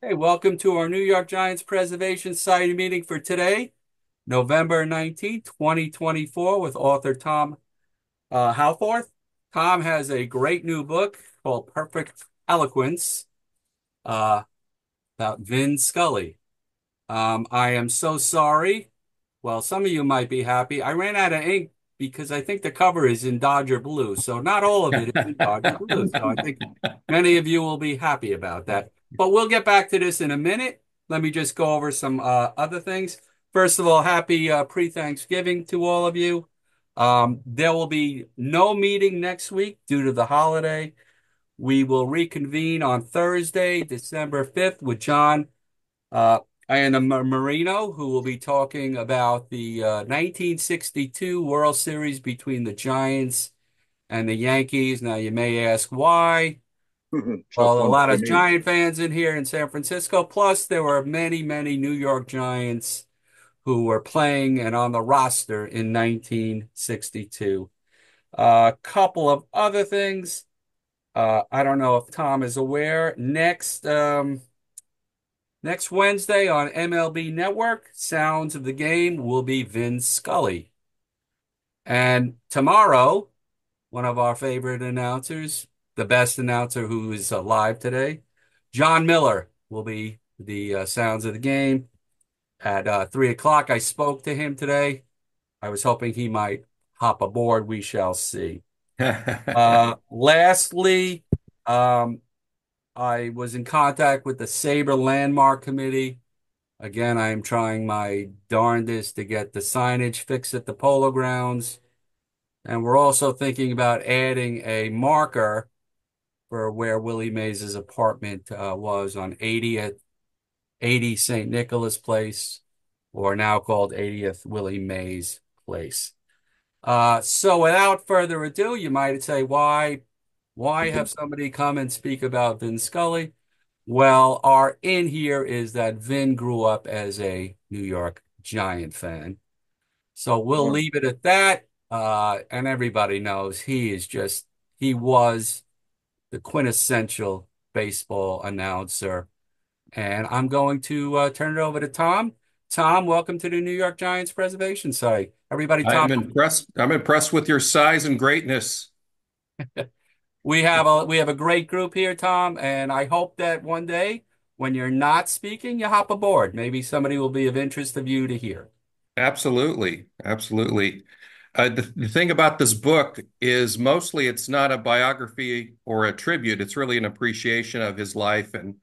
Hey, welcome to our New York Giants Preservation Society meeting for today, November 19th, 2024, with author Tom uh, Hoffarth. Tom has a great new book called Perfect Eloquence uh, about Vin Scully. Um, I am so sorry. Well, some of you might be happy. I ran out of ink because I think the cover is in Dodger blue. So not all of it is in Dodger blue. So I think many of you will be happy about that. But we'll get back to this in a minute. Let me just go over some uh, other things. First of all, happy uh, pre-Thanksgiving to all of you. Um, there will be no meeting next week due to the holiday. We will reconvene on Thursday, December 5th with John uh, Anna Marino, who will be talking about the uh, 1962 World Series between the Giants and the Yankees. Now, you may ask why. Well, a lot of Giant fans in here in San Francisco. Plus, there were many, many New York Giants who were playing and on the roster in 1962. A uh, couple of other things. Uh, I don't know if Tom is aware. Next, um, Next Wednesday on MLB Network, Sounds of the Game will be Vin Scully. And tomorrow, one of our favorite announcers, the best announcer who is alive today, Jon Miller, will be the uh, Sounds of the Game at uh, three o'clock. I spoke to him today. I was hoping he might hop aboard. We shall see. uh, lastly, um, I was in contact with the SABR Landmark Committee. Again, I am trying my darndest to get the signage fixed at the polo grounds. And we're also thinking about adding a marker for where Willie Mays' apartment uh, was on 80th, 80 St. Nicholas Place, or now called 80th Willie Mays Place. Uh, so without further ado, you might say, why why have somebody come and speak about Vin Scully? Well, our in here is that Vin grew up as a New York Giant fan. So we'll leave it at that. Uh, and everybody knows he is just, he was the quintessential baseball announcer. And I'm going to uh, turn it over to Tom. Tom, welcome to the New York Giants Preservation Site. Everybody, Tom. I'm impressed. I'm impressed with your size and greatness. We have a we have a great group here, Tom, and I hope that one day when you're not speaking, you hop aboard. Maybe somebody will be of interest of you to hear. Absolutely, absolutely. Uh, the, the thing about this book is mostly it's not a biography or a tribute. It's really an appreciation of his life and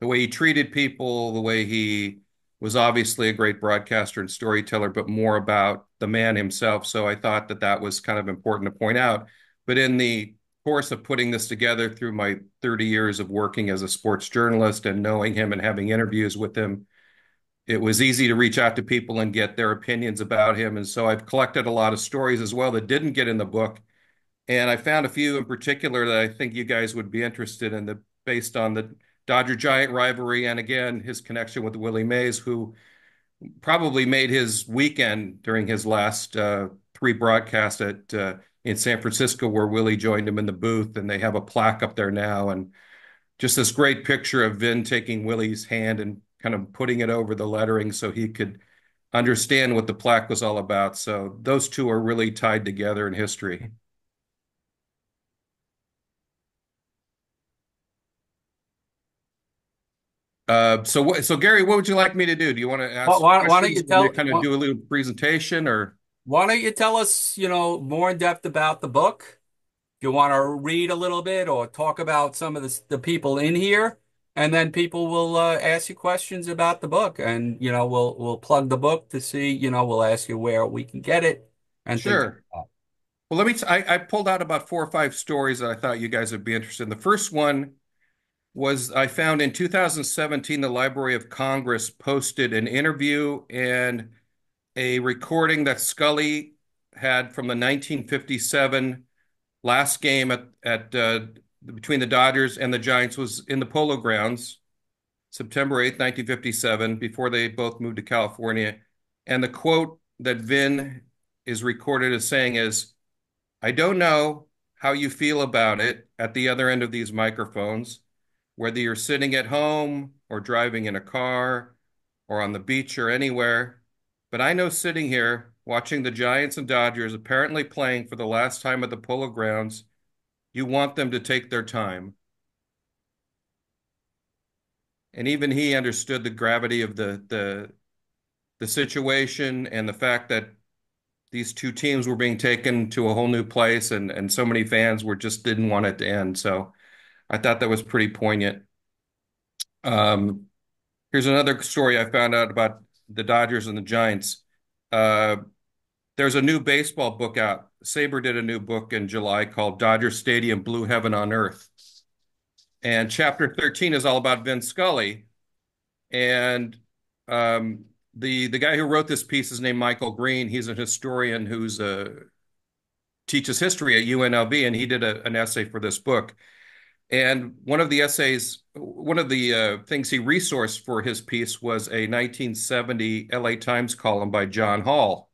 the way he treated people, the way he was obviously a great broadcaster and storyteller, but more about the man himself. So I thought that that was kind of important to point out. But in the course of putting this together through my 30 years of working as a sports journalist and knowing him and having interviews with him, it was easy to reach out to people and get their opinions about him. And so I've collected a lot of stories as well that didn't get in the book. And I found a few in particular that I think you guys would be interested in, the, based on the Dodger Giant rivalry and again, his connection with Willie Mays, who probably made his weekend during his last uh, three broadcasts at uh, in San Francisco where Willie joined him in the booth, and they have a plaque up there now. And just this great picture of Vin taking Willie's hand and kind of putting it over the lettering so he could understand what the plaque was all about. So those two are really tied together in history. Uh, so what, so Gary, what would you like me to do? Do you want to ask why, why don't you tell kind of do a little presentation or? Why don't you tell us, you know, more in depth about the book? If you want to read a little bit or talk about some of the, the people in here, and then people will uh, ask you questions about the book, and you know, we'll we'll plug the book to see, you know, we'll ask you where we can get it and sure. Like well, let me. T- I, I pulled out about four or five stories that I thought you guys would be interested in. The first one was I found in 2017 the Library of Congress posted an interview and a recording that Scully had from the 1957 last game at, at uh, between the Dodgers and the Giants was in the Polo Grounds, September 8th, 1957, before they both moved to California. And the quote that Vin is recorded as saying is, I don't know how you feel about it at the other end of these microphones, whether you're sitting at home or driving in a car or on the beach or anywhere. But I know sitting here watching the Giants and Dodgers apparently playing for the last time at the Polo Grounds, you want them to take their time. And even he understood the gravity of the the the situation and the fact that these two teams were being taken to a whole new place and and so many fans were just didn't want it to end. So I thought that was pretty poignant. Um, here's another story I found out about the Dodgers and the Giants. Uh, there's a new baseball book out. SABR did a new book in July called Dodger Stadium Blue Heaven on Earth. And chapter 13 is all about Vin Scully. And um, the the guy who wrote this piece is named Michael Green. He's a historian who's uh, teaches history at UNLV, and he did a, an essay for this book. And one of the essays, one of the uh, things he resourced for his piece was a 1970 LA Times column by John Hall.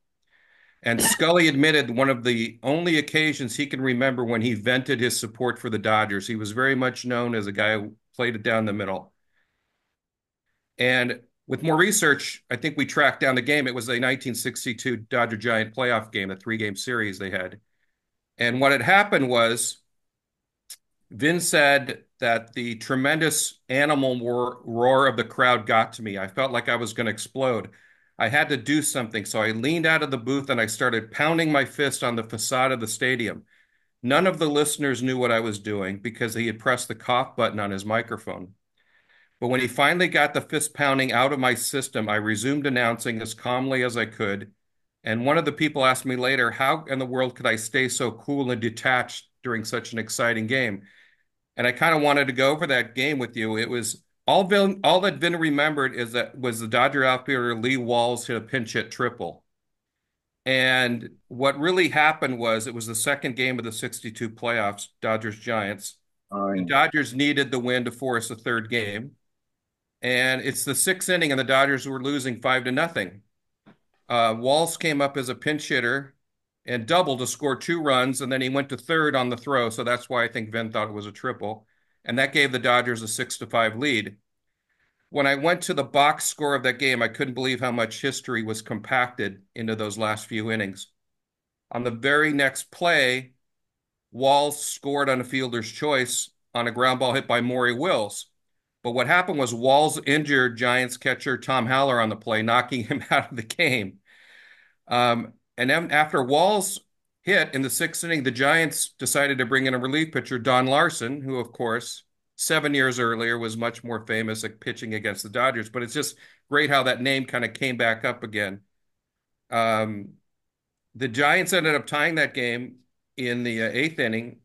And Scully admitted one of the only occasions he can remember when he vented his support for the Dodgers. He was very much known as a guy who played it down the middle. And with more research, I think we tracked down the game. It was a 1962 Dodger Giant playoff game, a three game series they had. And what had happened was Vin said that the tremendous animal roar, roar of the crowd got to me. I felt like I was going to explode. I had to do something. So I leaned out of the booth and I started pounding my fist on the facade of the stadium. None of the listeners knew what I was doing because he had pressed the cough button on his microphone. But when he finally got the fist pounding out of my system, I resumed announcing as calmly as I could. And one of the people asked me later, how in the world could I stay so cool and detached during such an exciting game? And I kind of wanted to go over that game with you. It was all Vin, all that Vin remembered is that was the Dodger outfielder Lee Walls hit a pinch hit triple. And what really happened was it was the second game of the 62 playoffs, Dodgers Giants. The Dodgers needed the win to force a third game. And it's the sixth inning, and the Dodgers were losing five to nothing. Uh, Walls came up as a pinch hitter and doubled to score two runs, and then he went to third on the throw. So that's why I think Vin thought it was a triple. And that gave the Dodgers a six to five lead. When I went to the box score of that game, I couldn't believe how much history was compacted into those last few innings. On the very next play, Walls scored on a fielder's choice on a ground ball hit by Maury Wills. But what happened was Walls injured Giants catcher Tom Haller on the play, knocking him out of the game. Um, and then after Walls hit in the sixth inning, the Giants decided to bring in a relief pitcher, Don Larsen, who, of course, seven years earlier was much more famous at pitching against the Dodgers. But it's just great how that name kind of came back up again. Um, the Giants ended up tying that game in the uh, eighth inning.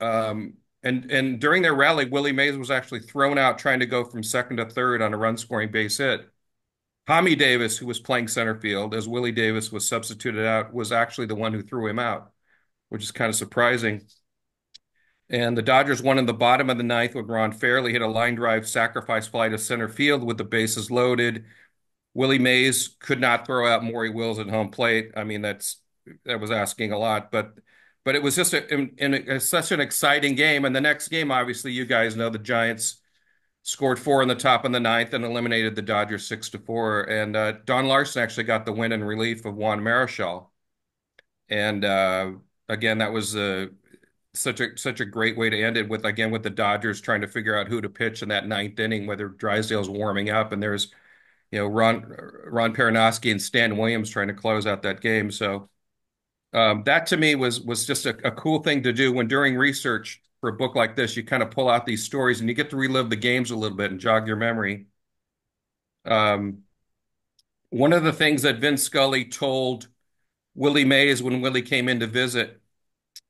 Um, and and during their rally, Willie Mays was actually thrown out trying to go from second to third on a run scoring base hit. Tommy Davis, who was playing center field as Willie Davis was substituted out, was actually the one who threw him out, which is kind of surprising. And the Dodgers won in the bottom of the ninth when Ron Fairly hit a line drive sacrifice fly to center field with the bases loaded. Willie Mays could not throw out Maury Wills at home plate. I mean, that's that was asking a lot, but but it was just a, in, in a, such an exciting game. And the next game, obviously, you guys know the Giants scored four in the top in the ninth and eliminated the Dodgers six to four. And uh, Don Larsen actually got the win in relief of Juan Marichal. And uh, again, that was uh, such a such a great way to end it with again with the Dodgers trying to figure out who to pitch in that ninth inning, whether Drysdale's warming up and there's you know Ron Ron Perranoski and Stan Williams trying to close out that game. So um, that to me was was just a, a, cool thing to do when during research for a book like this, you kind of pull out these stories and you get to relive the games a little bit and jog your memory. Um, one of the things that Vin Scully told Willie Mays when Willie came in to visit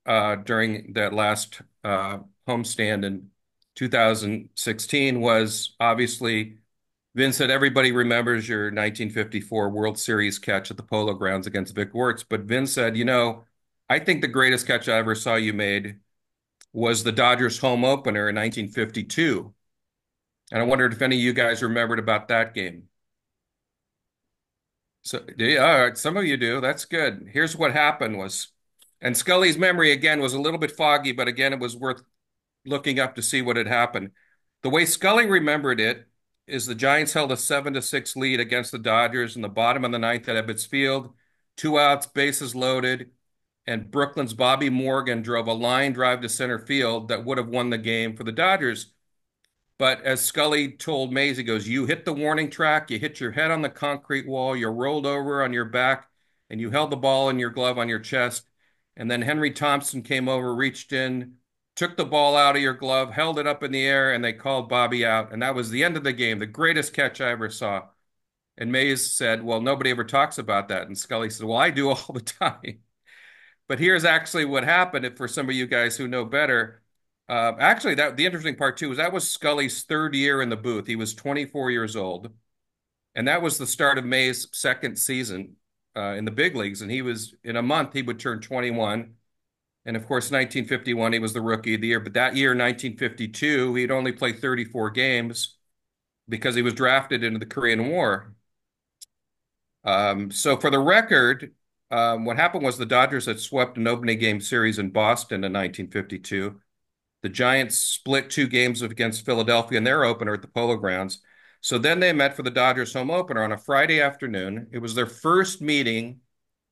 uh, during that last uh, homestand in 2016 was obviously Vin said everybody remembers your 1954 World Series catch at the Polo Grounds against Vic Wertz, but Vin said, you know, I think the greatest catch I ever saw you made was the Dodgers home opener in 1952. And I wondered if any of you guys remembered about that game. So, yeah, some of you do. That's good. Here's what happened was, and Scully's memory again was a little bit foggy, but again, it was worth looking up to see what had happened. the way Scully remembered it is the Giants held a seven to six lead against the Dodgers in the bottom of the ninth at Ebbets Field, two outs, bases loaded, and Brooklyn's Bobby Morgan drove a line drive to center field that would have won the game for the Dodgers. But as Scully told Mays, he goes, You hit the warning track, you hit your head on the concrete wall, you rolled over on your back, and you held the ball in your glove on your chest. And then Henry Thompson came over, reached in, took the ball out of your glove, held it up in the air, and they called Bobby out. And that was the end of the game, the greatest catch I ever saw. And Mays said, Well, nobody ever talks about that. And Scully said, Well, I do all the time. But here's actually what happened. If for some of you guys who know better, uh, actually, that the interesting part too is that was Scully's third year in the booth. He was 24 years old, and that was the start of Mays' second season uh, in the big leagues. And he was in a month he would turn 21. And of course, 1951 he was the rookie of the year. But that year, 1952, he'd only played 34 games because he was drafted into the Korean War. Um, so for the record, um, what happened was the Dodgers had swept an opening game series in Boston in 1952. The Giants split two games against Philadelphia in their opener at the Polo Grounds. So then they met for the Dodgers home opener on a Friday afternoon. It was their first meeting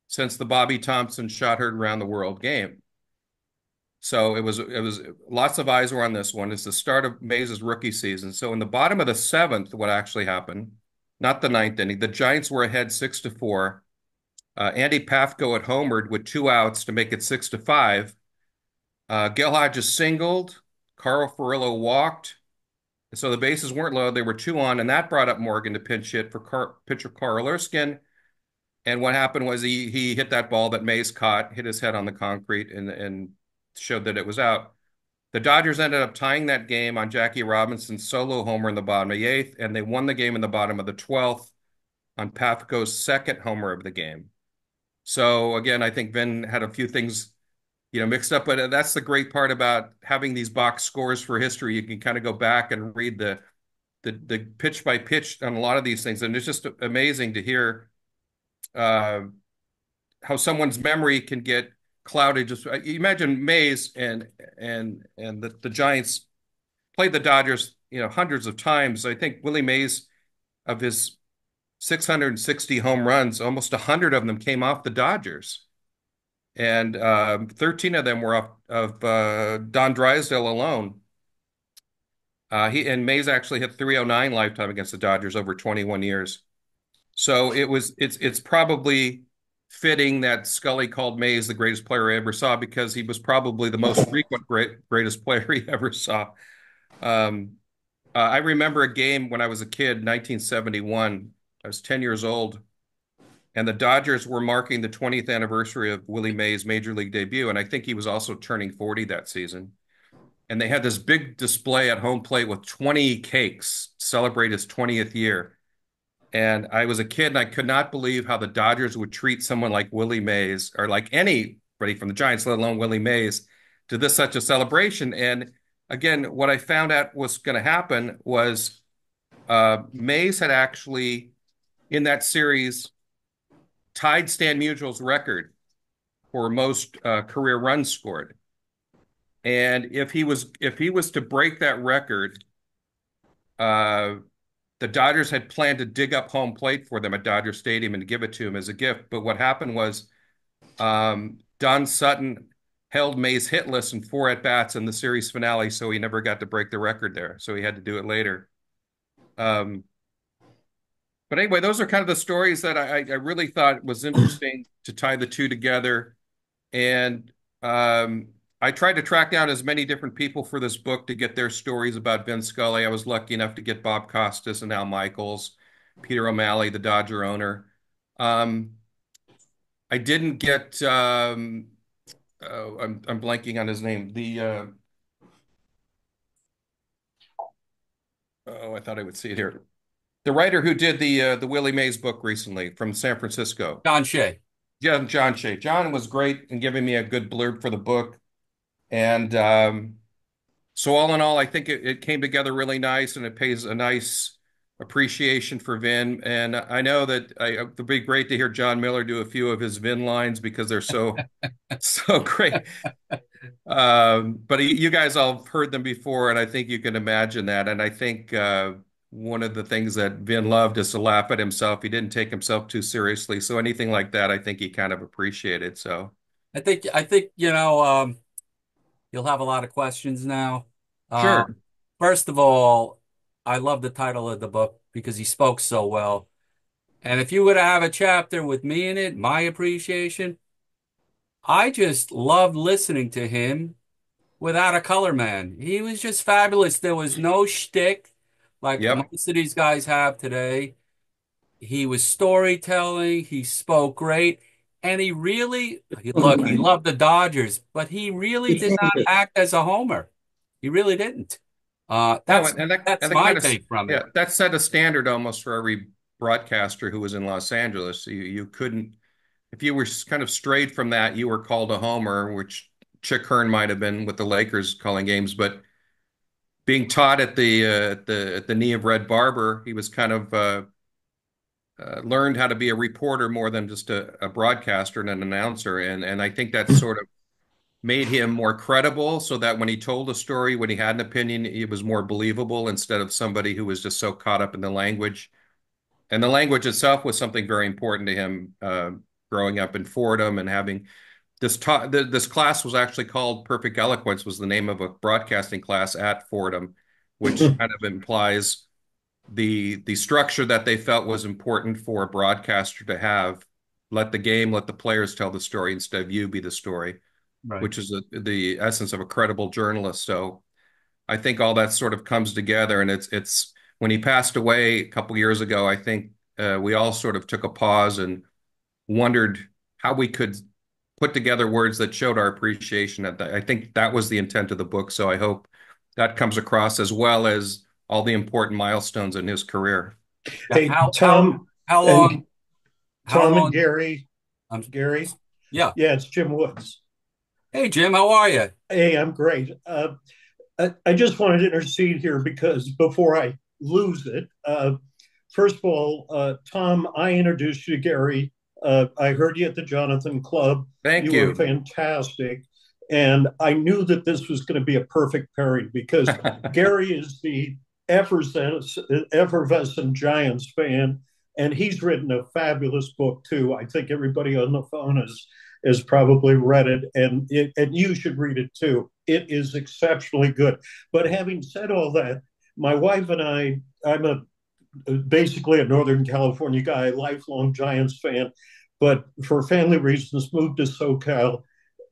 since the Bobby Thomson shot heard around the world game. So it was it was lots of eyes were on this one. It's the start of Mays' rookie season. So in the bottom of the seventh, what actually happened, not the ninth inning, the Giants were ahead six to four. Uh, Andy Pafko had homered with two outs to make it six to five. Uh, Gil Hodges singled. Carl Furillo walked. So the bases weren't low. They were two on, and that brought up Morgan to pinch hit for Car- pitcher Carl Erskine. And what happened was he he hit that ball that Mays caught, hit his head on the concrete, and and showed that it was out. The Dodgers ended up tying that game on Jackie Robinson's solo homer in the bottom of the eighth, and they won the game in the bottom of the twelfth on Pafko's second homer of the game. So again, I think Vin had a few things you know, mixed up. But that's the great part about having these box scores for history. You can kind of go back and read the the the pitch by pitch on a lot of these things, and it's just amazing to hear uh, how someone's memory can get clouded. Just uh, imagine Mays and and and the, the Giants played the Dodgers, you know, hundreds of times. I think Willie Mays of his 660 home runs, almost 100 of them came off the Dodgers and uh, 13 of them were off of uh, Don Drysdale alone. Uh, he and Mays actually hit 309 lifetime against the Dodgers over 21 years. So it was it's it's probably fitting that Scully called Mays the greatest player I ever saw because he was probably the most frequent great, greatest player he ever saw. Um, uh, I remember a game when I was a kid, 1971. I was 10 years old and the Dodgers were marking the 20th anniversary of Willie Mays' major league debut, and I think he was also turning 40 that season. And they had this big display at home plate with 20 cakes celebrate his 20th year. And I was a kid, and I could not believe how the Dodgers would treat someone like Willie Mays or like anybody from the Giants, let alone Willie Mays, to this such a celebration. And again, what I found out was going to happen was uh, Mays had actually in that series tied Stan Musial's record for most uh, career runs scored. And if he was if he was to break that record, uh, the Dodgers had planned to dig up home plate for them at Dodger Stadium and give it to him as a gift. But what happened was um, Don Sutton held Mays hitless in four at bats in the series finale, so he never got to break the record there. So he had to do it later. Um, but anyway, those are kind of the stories that I, I really thought was interesting to tie the two together. And um, I tried to track down as many different people for this book to get their stories about Vin Scully. I was lucky enough to get Bob Costas and Al Michaels, Peter O'Malley, the Dodger owner. Um, I didn't get. Um, uh, I'm, I'm blanking on his name. The uh, oh, I thought I would see it here the writer who did the uh, the Willie Mays book recently from San Francisco. John Shea. Yeah, John Shea. John was great in giving me a good blurb for the book, and um, so all in all, I think it, it, came together really nice, and it pays a nice appreciation for Vin. And I know that I, it'd be great to hear Jon Miller do a few of his Vin lines because they're so so great. Um, but you guys all have heard them before, and I think you can imagine that. And I think uh, one of the things that Vin loved is to laugh at himself. He didn't take himself too seriously. So anything like that, I think he kind of appreciated. So I think I think you know um, you'll have a lot of questions now. sure. Um, first of all, I love the title of the book because he spoke so well. And if you were to have a chapter with me in it, my appreciation, I just loved listening to him without a color man. He was just fabulous. There was no shtick like Yep. most of these guys have today. He was storytelling, he spoke great, and he really, look, he loved the Dodgers, but he really did not act as a homer. He really didn't. Uh, No, that's and that that's and that my kind of take from yeah, it. that set a standard almost for every broadcaster who was in Los Angeles. You you couldn't if you were kind of strayed from that, you were called a homer, which Chick Hearn might have been with the Lakers calling games, but being taught at the uh, at the at the knee of Red Barber, he was kind of uh, uh, learned how to be a reporter more than just a, a broadcaster and an announcer, and and I think that sort of made him more credible, so that when he told a story, when he had an opinion, it was more believable instead of somebody who was just so caught up in the language. And the language itself was something very important to him, uh, growing up in Fordham and having this ta- th this class was actually called Perfect Eloquence, was the name of a broadcasting class at Fordham, which kind of implies the the structure that they felt was important for a broadcaster to have. Let the game, let the players tell the story instead of you be the story, Right. which is a, the essence of a credible journalist. So I think all that sort of comes together, and it's it's when he passed away a couple years ago. I think uh, we all sort of took a pause and wondered how we could put together words that showed our appreciation. That I think that was the intent of the book. So I hope that comes across as well as all the important milestones in his career. Hey, How how Tom how and long? How Tom and long? Gary, Um, Gary. yeah. Yeah, it's Jim Woods. Hey Jim, how are you? Hey, I'm great. Uh, I, I just wanted to intercede here because before I lose it, uh, first of all, uh, Tom, I introduced you to Gary. Uh, I heard you at the Jonathan Club. Thank You You were fantastic. And I knew that this was going to be a perfect pairing because Gary is the effervescent, effervescent Giants fan, and he's written a fabulous book too. I think everybody on the phone has has probably read it, and it, and you should read it too. It is exceptionally good. But having said all that, my wife and I, I'm a basically a Northern California guy, lifelong Giants fan, but for family reasons moved to SoCal.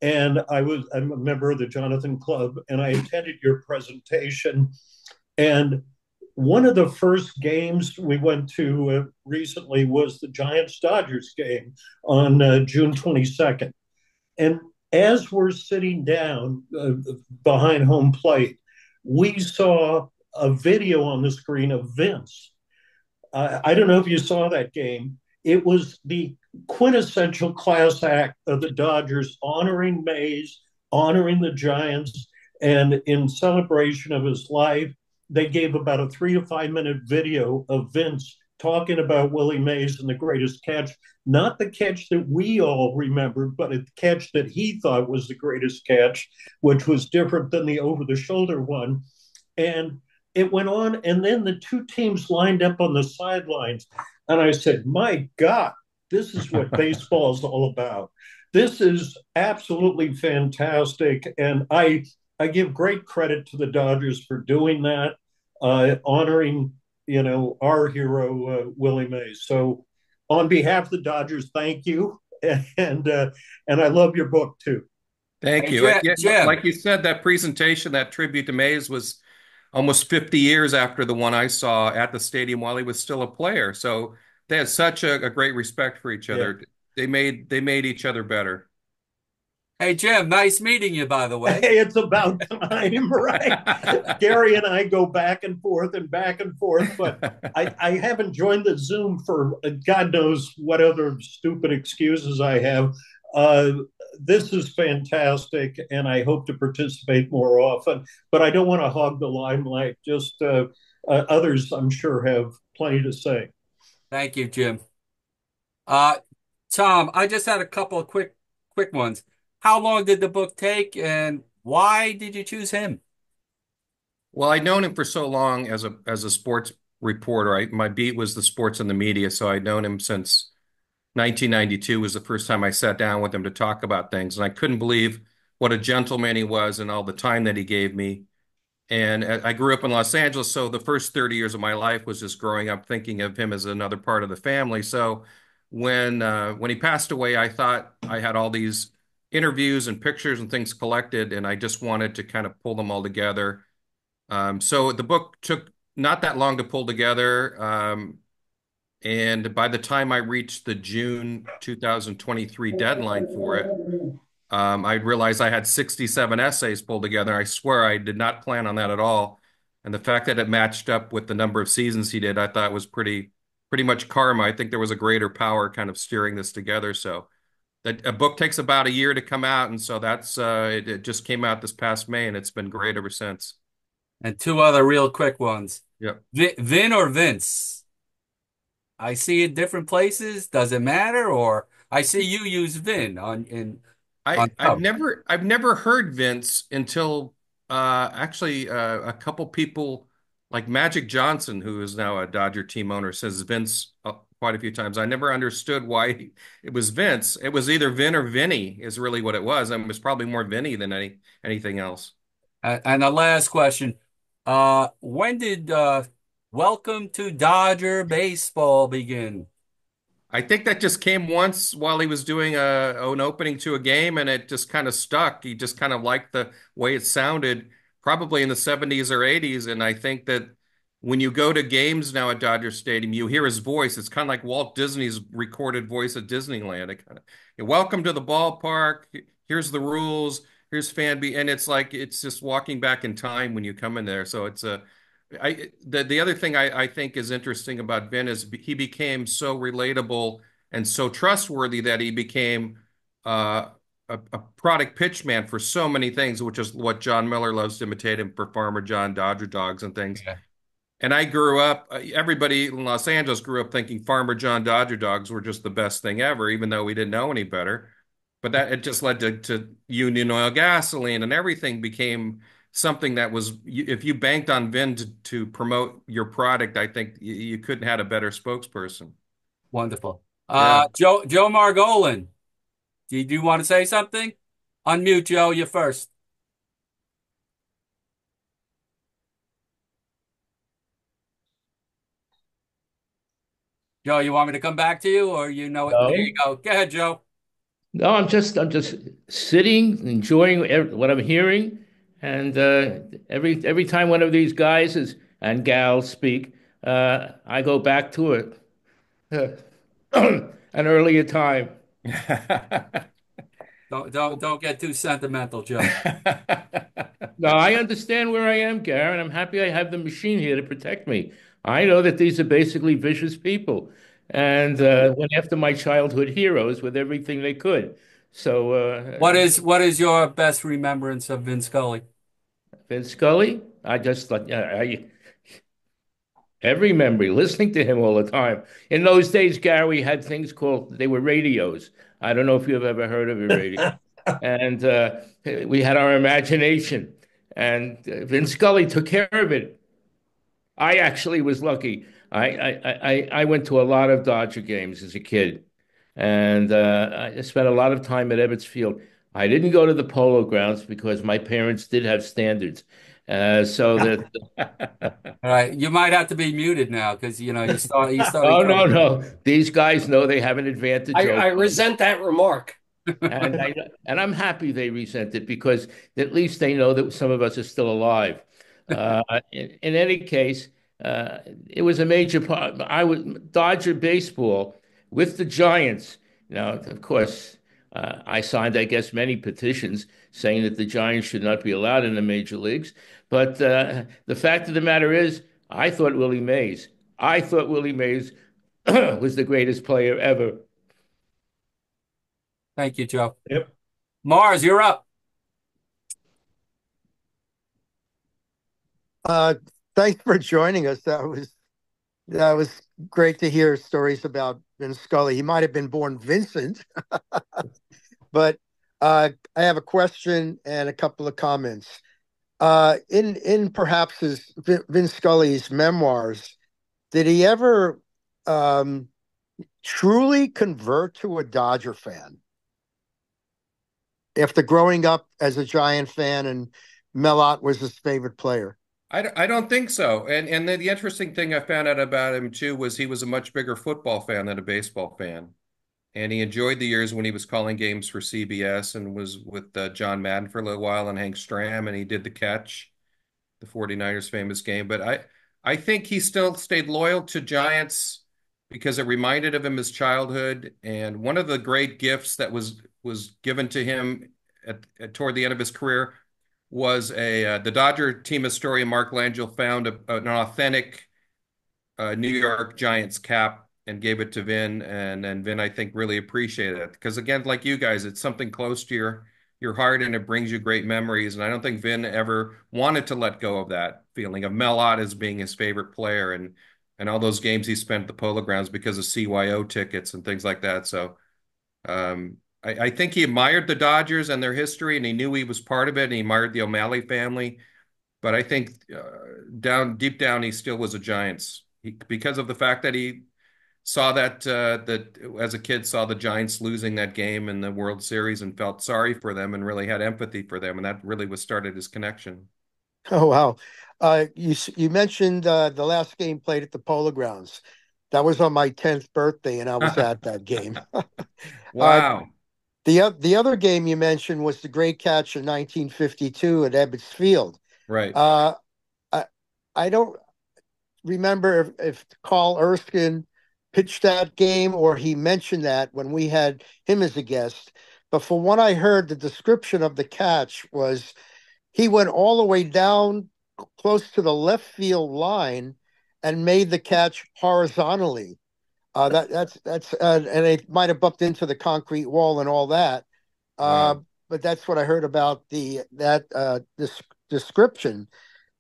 And I was I'm a member of the Jonathan Club, and I attended your presentation. And one of the first games we went to uh, recently was the Giants Dodgers game on uh, June 22nd. And as we're sitting down uh, behind home plate, we saw a video on the screen of Vince. Uh, I don't know if you saw that game. It was the quintessential class act of the Dodgers honoring Mays, honoring the Giants, and in celebration of his life, they gave about a three to five minute video of Vince talking about Willie Mays and the greatest catch, not the catch that we all remember, but a catch that he thought was the greatest catch, which was different than the over the shoulder one. And it went on, and then the two teams lined up on the sidelines. And I said, My God, this is what baseball is all about. This is absolutely fantastic. And I I give great credit to the Dodgers for doing that, uh, honoring you know our hero uh, Willie Mays. So, on behalf of the Dodgers, thank you, and uh, and I love your book too. Thank Hey you. Jim, Yeah, Jim. like you said, that presentation, that tribute to Mays was almost 50 years after the one I saw at the stadium while he was still a player. So they had such a, a great respect for each Yeah. other. They made they made each other better. Hey Jim, nice meeting you, by the way. Hey, it's about time, right? Gary and I go back and forth and back and forth, but I, I haven't joined the Zoom for uh, God knows what other stupid excuses I have. Uh, this is fantastic, and I hope to participate more often. But I don't want to hog the limelight. Just uh, uh, others, I'm sure, have plenty to say. Thank you, Jim. Uh, Tom, I just had a couple of quick quick ones. How long did the book take, and why did you choose him? Well, I'd known him for so long as a as a sports reporter. I, my beat was the sports and the media, so I'd known him since 1992 was the first time I sat down with him to talk about things, and I couldn't believe what a gentleman he was and all the time that he gave me. And I grew up in Los Angeles, so the first 30 years of my life was just growing up thinking of him as another part of the family. So when uh, when he passed away, I thought I had all these interviews and pictures and things collected, and I just wanted to kind of pull them all together. Um, so the book took not that long to pull together. Um, and by the time I reached the June 2023 deadline for it, um, I realized I had 67 essays pulled together. I swear I did not plan on that at all. And the fact that it matched up with the number of seasons he did, I thought was pretty pretty much karma. I think there was a greater power kind of steering this together. So that a book takes about a year to come out, and so that's uh, it, it just came out this past May, and it's been great ever since. And two other real quick ones. Yep. Vin or Vince? I see it different places. Does it matter? Or I see you use Vin on in I, I've never I've never heard Vince until uh, actually uh, a couple people like Magic Johnson, who is now a Dodger team owner, says Vince uh, quite a few times. I never understood why it was Vince. It was either Vin or Vinny is really what it was. And it was probably more Vinny than any anything else. And the last question, uh, when did uh, Welcome to Dodger Baseball begin? I think that just came once while he was doing a an opening to a game, and it just kind of stuck. He just kind of liked the way it sounded, probably in the 70s or 80s. And I think that when you go to games now at Dodger Stadium, you hear his voice. It's kind of like Walt Disney's recorded voice at Disneyland. It kind of, welcome to the ballpark. Here's the rules. Here's Fanby, and it's like it's just walking back in time when you come in there. So it's a I the the other thing I, I think is interesting about Vin is he became so relatable and so trustworthy that he became uh, a, a product pitch man for so many things, which is what Jon Miller loves to imitate him for Farmer John Dodger dogs and things. Yeah. And I grew up, uh, everybody in Los Angeles grew up thinking Farmer John Dodger dogs were just the best thing ever, even though we didn't know any better. But that it just led to, to Union Oil gasoline and everything became something that was if you banked on Vin to, to promote your product, I think you, you couldn't have a better spokesperson. Wonderful. Uh, Joe Joe Margolin, do you, do you want to say something? Unmute Joe, you first. Joe, you want me to come back to you, or you know it? No. There you go. Go ahead, Joe. No, I'm just I'm just sitting, enjoying what I'm hearing, and uh, every every time one of these guys is and gals speak, uh, I go back to it. an earlier time. don't don't don't get too sentimental, Joe. no, I understand where I am, Garen. I'm happy I have the machine here to protect me. I know that these are basically vicious people, and uh, went after my childhood heroes with everything they could. So, uh, what is what is your best remembrance of Vin Scully? Vin Scully? I just thought, I, every memory, listening to him all the time. In those days, Gary had things called, they were radios. I don't know if you've ever heard of a radio. and uh, we had our imagination. And uh, Vin Scully took care of it. I actually was lucky. I, I, I, I went to a lot of Dodger games as a kid. And uh, I spent a lot of time at Ebbets Field. I didn't go to the polo grounds because my parents did have standards. Uh, so that all right, you might have to be muted now because you know you start. You start. oh no, no, these guys know they have an advantage. I, I resent that remark. and I and I'm happy they resent it because at least they know that some of us are still alive. Uh, in, in, any case, uh, it was a major part. I was Dodger baseball with the Giants. Now, of course, uh, I signed, I guess, many petitions saying that the Giants should not be allowed in the major leagues. But uh, the fact of the matter is, I thought Willie Mays, I thought Willie Mays was the greatest player ever. Thank you, Joe. Yep. Mars, you're up. Uh, thanks for joining us. That was that was great to hear stories about Vin Scully. He might have been born Vincent, but uh, I have a question and a couple of comments. Uh, in in perhaps his Vin Scully's memoirs, did he ever um, truly convert to a Dodger fan after growing up as a Giant fan and Mel Ott was his favorite player? I, I don't think so. And and the, the interesting thing I found out about him too was he was a much bigger football fan than a baseball fan. And he enjoyed the years when he was calling games for CBS and was with uh, John Madden for a little while and Hank Stram, and he did the catch, the 49ers famous game. But I, I think he still stayed loyal to Giants because it reminded of him his childhood. And one of the great gifts that was was given to him at, at toward the end of his career was a uh, the Dodger team historian Mark Langill found a, an authentic uh, New York Giants cap and gave it to Vin, and and Vin I think really appreciated it because again, like you guys, it's something close to your your heart and it brings you great memories. And I don't think Vin ever wanted to let go of that feeling of Mel Ott as being his favorite player and and all those games he spent at the Polo Grounds because of CYO tickets and things like that. So um, I, I, think he admired the Dodgers and their history, and he knew he was part of it, and he admired the O'Malley family. But I think uh, down deep down, he still was a Giants he, because of the fact that he saw that uh, that as a kid saw the Giants losing that game in the World Series and felt sorry for them and really had empathy for them, and that really was started his connection. Oh wow! Uh, you you mentioned uh, the last game played at the Polo Grounds. That was on my tenth birthday, and I was at that game. wow! The the other game you mentioned was the great catch in 1952 at Ebbets Field. Right. Uh, I I don't remember if, if Carl Erskine pitched that game or he mentioned that when we had him as a guest. But from what I heard, the description of the catch was he went all the way down close to the left field line and made the catch horizontally. Uh, that that's that's uh, and it might have bumped into the concrete wall and all that. Uh, wow. But that's what I heard about the that uh, this description,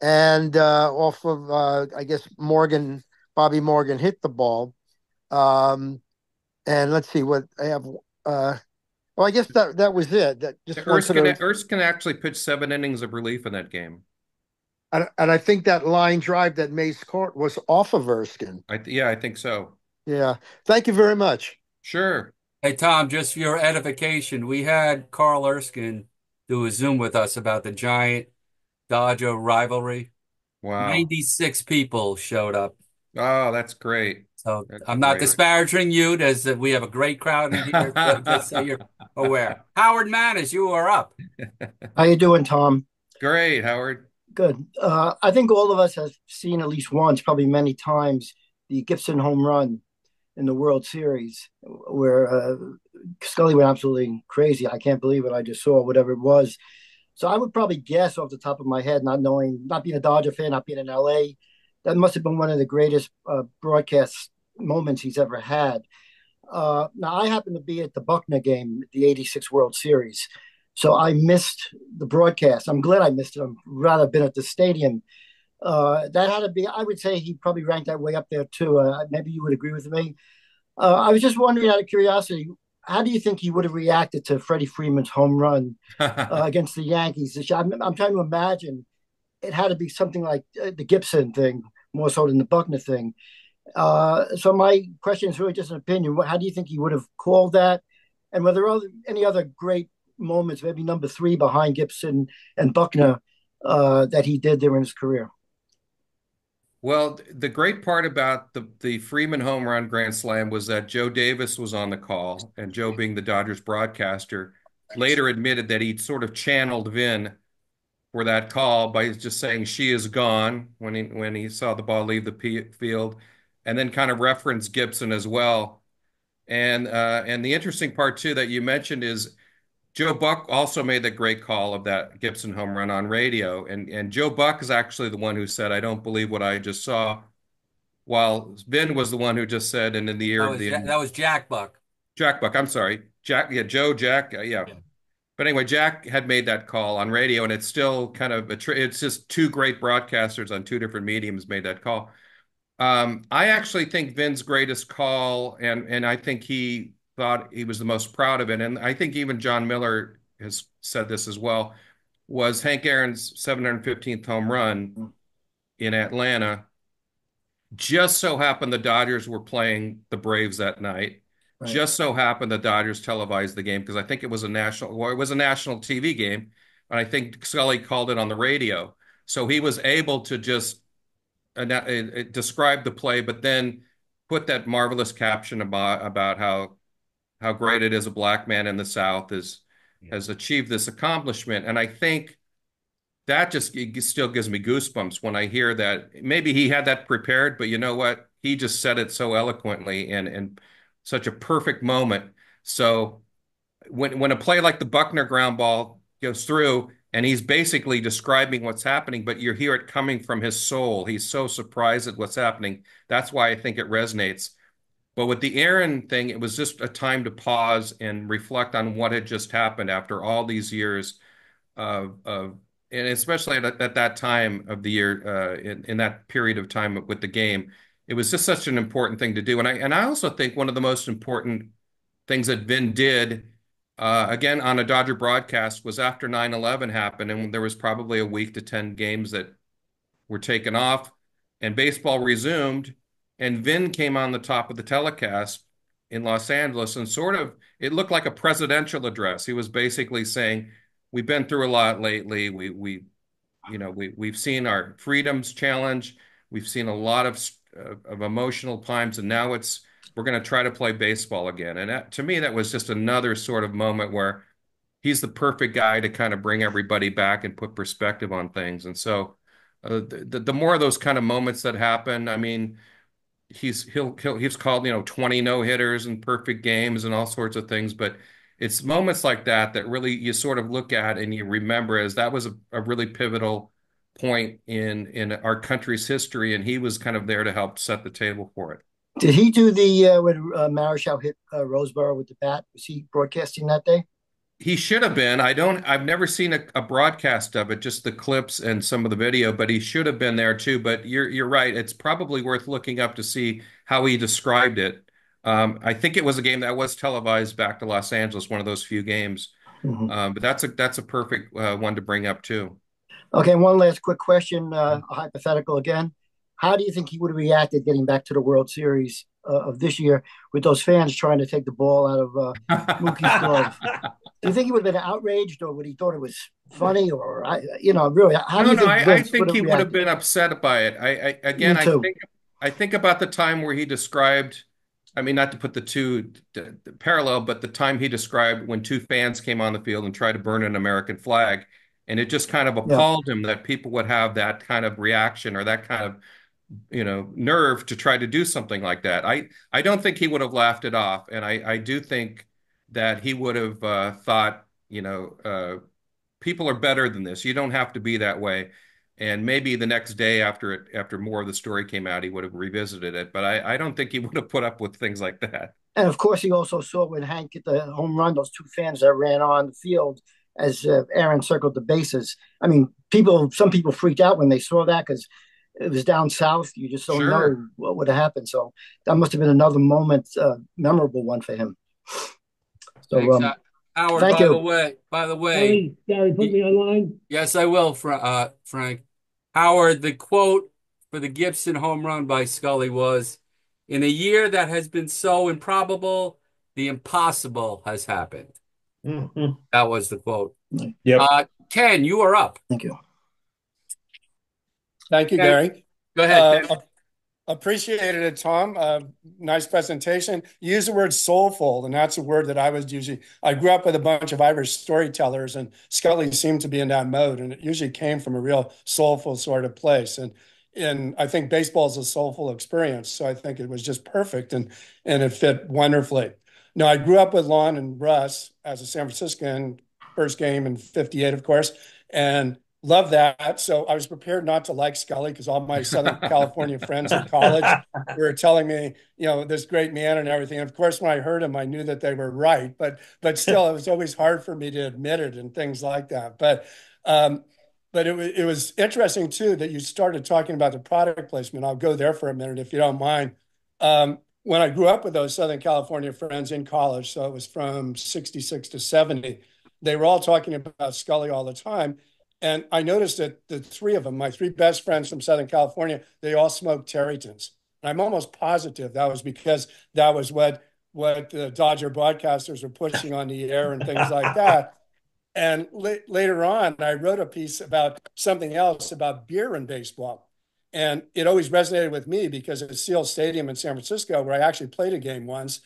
and uh, off of uh, I guess Morgan Bobby Morgan hit the ball, um, and let's see what I have. Uh, well, I guess that that was it. That just Erskine. Erskine actually pitched seven innings of relief in that game. And, and I think that line drive that Mays caught was off of Erskine. I th- yeah, I think so. Yeah. Thank you very much. Sure. Hey, Tom, just for your edification, we had Carl Erskine do a Zoom with us about the Giant Dodger rivalry. Wow. 96 people showed up. Oh, that's great. So that's I'm not great. disparaging you. As we have a great crowd in here, just so you're aware. Howard Manis, you are up. How you doing, Tom? Great, Howard. Good. Uh, I think all of us have seen at least once, probably many times, the Gibson home run in the World Series, where uh, Scully went absolutely crazy. I can't believe it. I just saw whatever it was. So I would probably guess off the top of my head, not knowing, not being a Dodger fan, not being in LA, that must have been one of the greatest uh, broadcast moments he's ever had. Uh, now I happened to be at the Buckner game, the '86 World Series, so I missed the broadcast. I'm glad I missed it. I'd rather been at the stadium. Uh, that had to be. I would say he probably ranked that way up there too. Uh, maybe you would agree with me. Uh, I was just wondering, out of curiosity, how do you think he would have reacted to Freddie Freeman's home run uh, against the Yankees? I'm, I'm, trying to imagine it had to be something like uh, the Gibson thing, more so than the Buckner thing. Uh, so my question is really just an opinion. How do you think he would have called that? And were there other, any other great moments, maybe number three behind Gibson and Buckner, uh, that he did during his career? Well, the great part about the the Freeman home run grand slam was that Joe Davis was on the call, and Joe, being the Dodgers broadcaster, later admitted that he'd sort of channeled Vin for that call by just saying "she is gone" when he when he saw the ball leave the p- field, and then kind of referenced Gibson as well. And uh, and the interesting part too that you mentioned is Joe Buck also made the great call of that Gibson home run on radio, and and Joe Buck is actually the one who said, "I don't believe what I just saw," while Vin was the one who just said, "And in the ear of the that was Jack Buck." Jack Buck. I'm sorry, Jack. Yeah, Joe Jack. Uh, yeah. yeah. but anyway, Jack had made that call on radio, and it's still kind of a it's just two great broadcasters on two different mediums made that call. Um, I actually think Vin's greatest call, and and I think he thought he was the most proud of it, and I think even Jon Miller has said this as well, was Hank Aaron's 715th home run in Atlanta. Just so happened the Dodgers were playing the Braves that night. Right. Just so happened the Dodgers televised the game because I think it was a national, well, it was a national TV game, and I think Scully called it on the radio. So he was able to just uh, uh, describe the play, but then put that marvelous caption about about how how great it is a black man in the South is yeah. has achieved this accomplishment, and I think that just still gives me goosebumps when I hear that. Maybe he had that prepared, but you know what? He just said it so eloquently and and such a perfect moment. So when when a play like the Buckner ground ball goes through and he's basically describing what's happening, but you hear it coming from his soul. He's so surprised at what's happening. That's why I think it resonates. But with the Aaron thing, it was just a time to pause and reflect on what had just happened after all these years of, of and especially at, at that time of the year, uh, in, in that period of time with the game, it was just such an important thing to do. And I and I also think one of the most important things that Vin did, uh, again on a Dodger broadcast, was after 9/11 happened, and there was probably a week to ten games that were taken off, and baseball resumed, and Vin came on the top of the telecast in Los Angeles, and sort of it looked like a presidential address. He was basically saying we've been through a lot lately. We we you know we we've seen our freedoms challenge. We've seen a lot of of emotional times, and now it's we're going to try to play baseball again. And that, to me, that was just another sort of moment where he's the perfect guy to kind of bring everybody back and put perspective on things. And so, uh, the the more of those kind of moments that happen, I mean, he's he'll, he'll he's called you know 20 no hitters and perfect games and all sorts of things, but it's moments like that that really you sort of look at and you remember as that was a, a really pivotal point in in our country's history, and he was kind of there to help set the table for it. Did he do the uh, when uh, Marichal hit uh, Roseboro with the bat? Was he broadcasting that day? He should have been. I don't. I've never seen a, a, broadcast of it, just the clips and some of the video. But he should have been there too. But you're you're right. It's probably worth looking up to see how he described it. Um, I think it was a game that was televised back to Los Angeles, one of those few games. Mm-hmm. Um, but that's a that's a perfect uh, one to bring up too. Okay, one last quick question, uh, a hypothetical again. How do you think he would have reacted getting back to the World Series uh, of this year with those fans trying to take the ball out of uh, Mookie's glove? Do you think he would have been outraged, or would he thought it was funny, or I, you know, really? How do you think? I, I think he would have been upset by it. I, I again, I think I think about the time where he described I mean, not to put the two the, the parallel, but the time he described when two fans came on the field and tried to burn an American flag, and it just kind of appalled yeah. him that people would have that kind of reaction or that kind of you know nerve to try to do something like that. I I don't think he would have laughed it off, and I I do think that he would have uh, thought you know uh, people are better than this. You don't have to be that way. And maybe the next day after it after more of the story came out he would have revisited it. But i, I don't think he would have put up with things like that. And of course he also saw when hank hit the home run those two fans that ran on the field as uh, aaron circled the bases. I mean people some people freaked out when they saw that because it was down south. You just don't sure. know what would have happened. So that must have been another moment uh, memorable one for him so um, Howard, Thank by you. the way, by the way, Gary, Gary, put me online. Yes, I will, uh, Frank. Howard, the quote for the Gibson home run by Scully was In a year that has been so improbable, the impossible has happened. Mm-hmm. That was the quote. Yep. Uh, Ken, you are up. Thank you. Thank you, Ken, Gary. Go ahead. Uh, Appreciated it, Tom. Uh, nice presentation. You use the word soulful, and that's a word that I was usually. I grew up with a bunch of Irish storytellers, and Scully seemed to be in that mode, and it usually came from a real soulful sort of place. And and I think baseball is a soulful experience, so I think it was just perfect, and and it fit wonderfully. Now I grew up with Lon and Russ as a San Franciscan, first game in '58, of course, and love that. So I was prepared not to like Scully because all my Southern California friends in college were telling me, you know, this great man and everything. And of course, when I heard him, I knew that they were right. But but still, it was always hard for me to admit it and things like that. But um, but it was it was interesting too that you started talking about the product placement. I'll go there for a minute if you don't mind. Um, when I grew up with those Southern California friends in college, so it was from 66 to 70, they were all talking about Scully all the time. And I noticed that the three of them, my three best friends from Southern California, they all smoked Tareytons. And I'm almost positive that was because that was what what the Dodger broadcasters were pushing on the air and things like that. And la- later on, I wrote a piece about something else about beer and baseball. And it always resonated with me because at Seal Stadium in San Francisco, where I actually played a game once,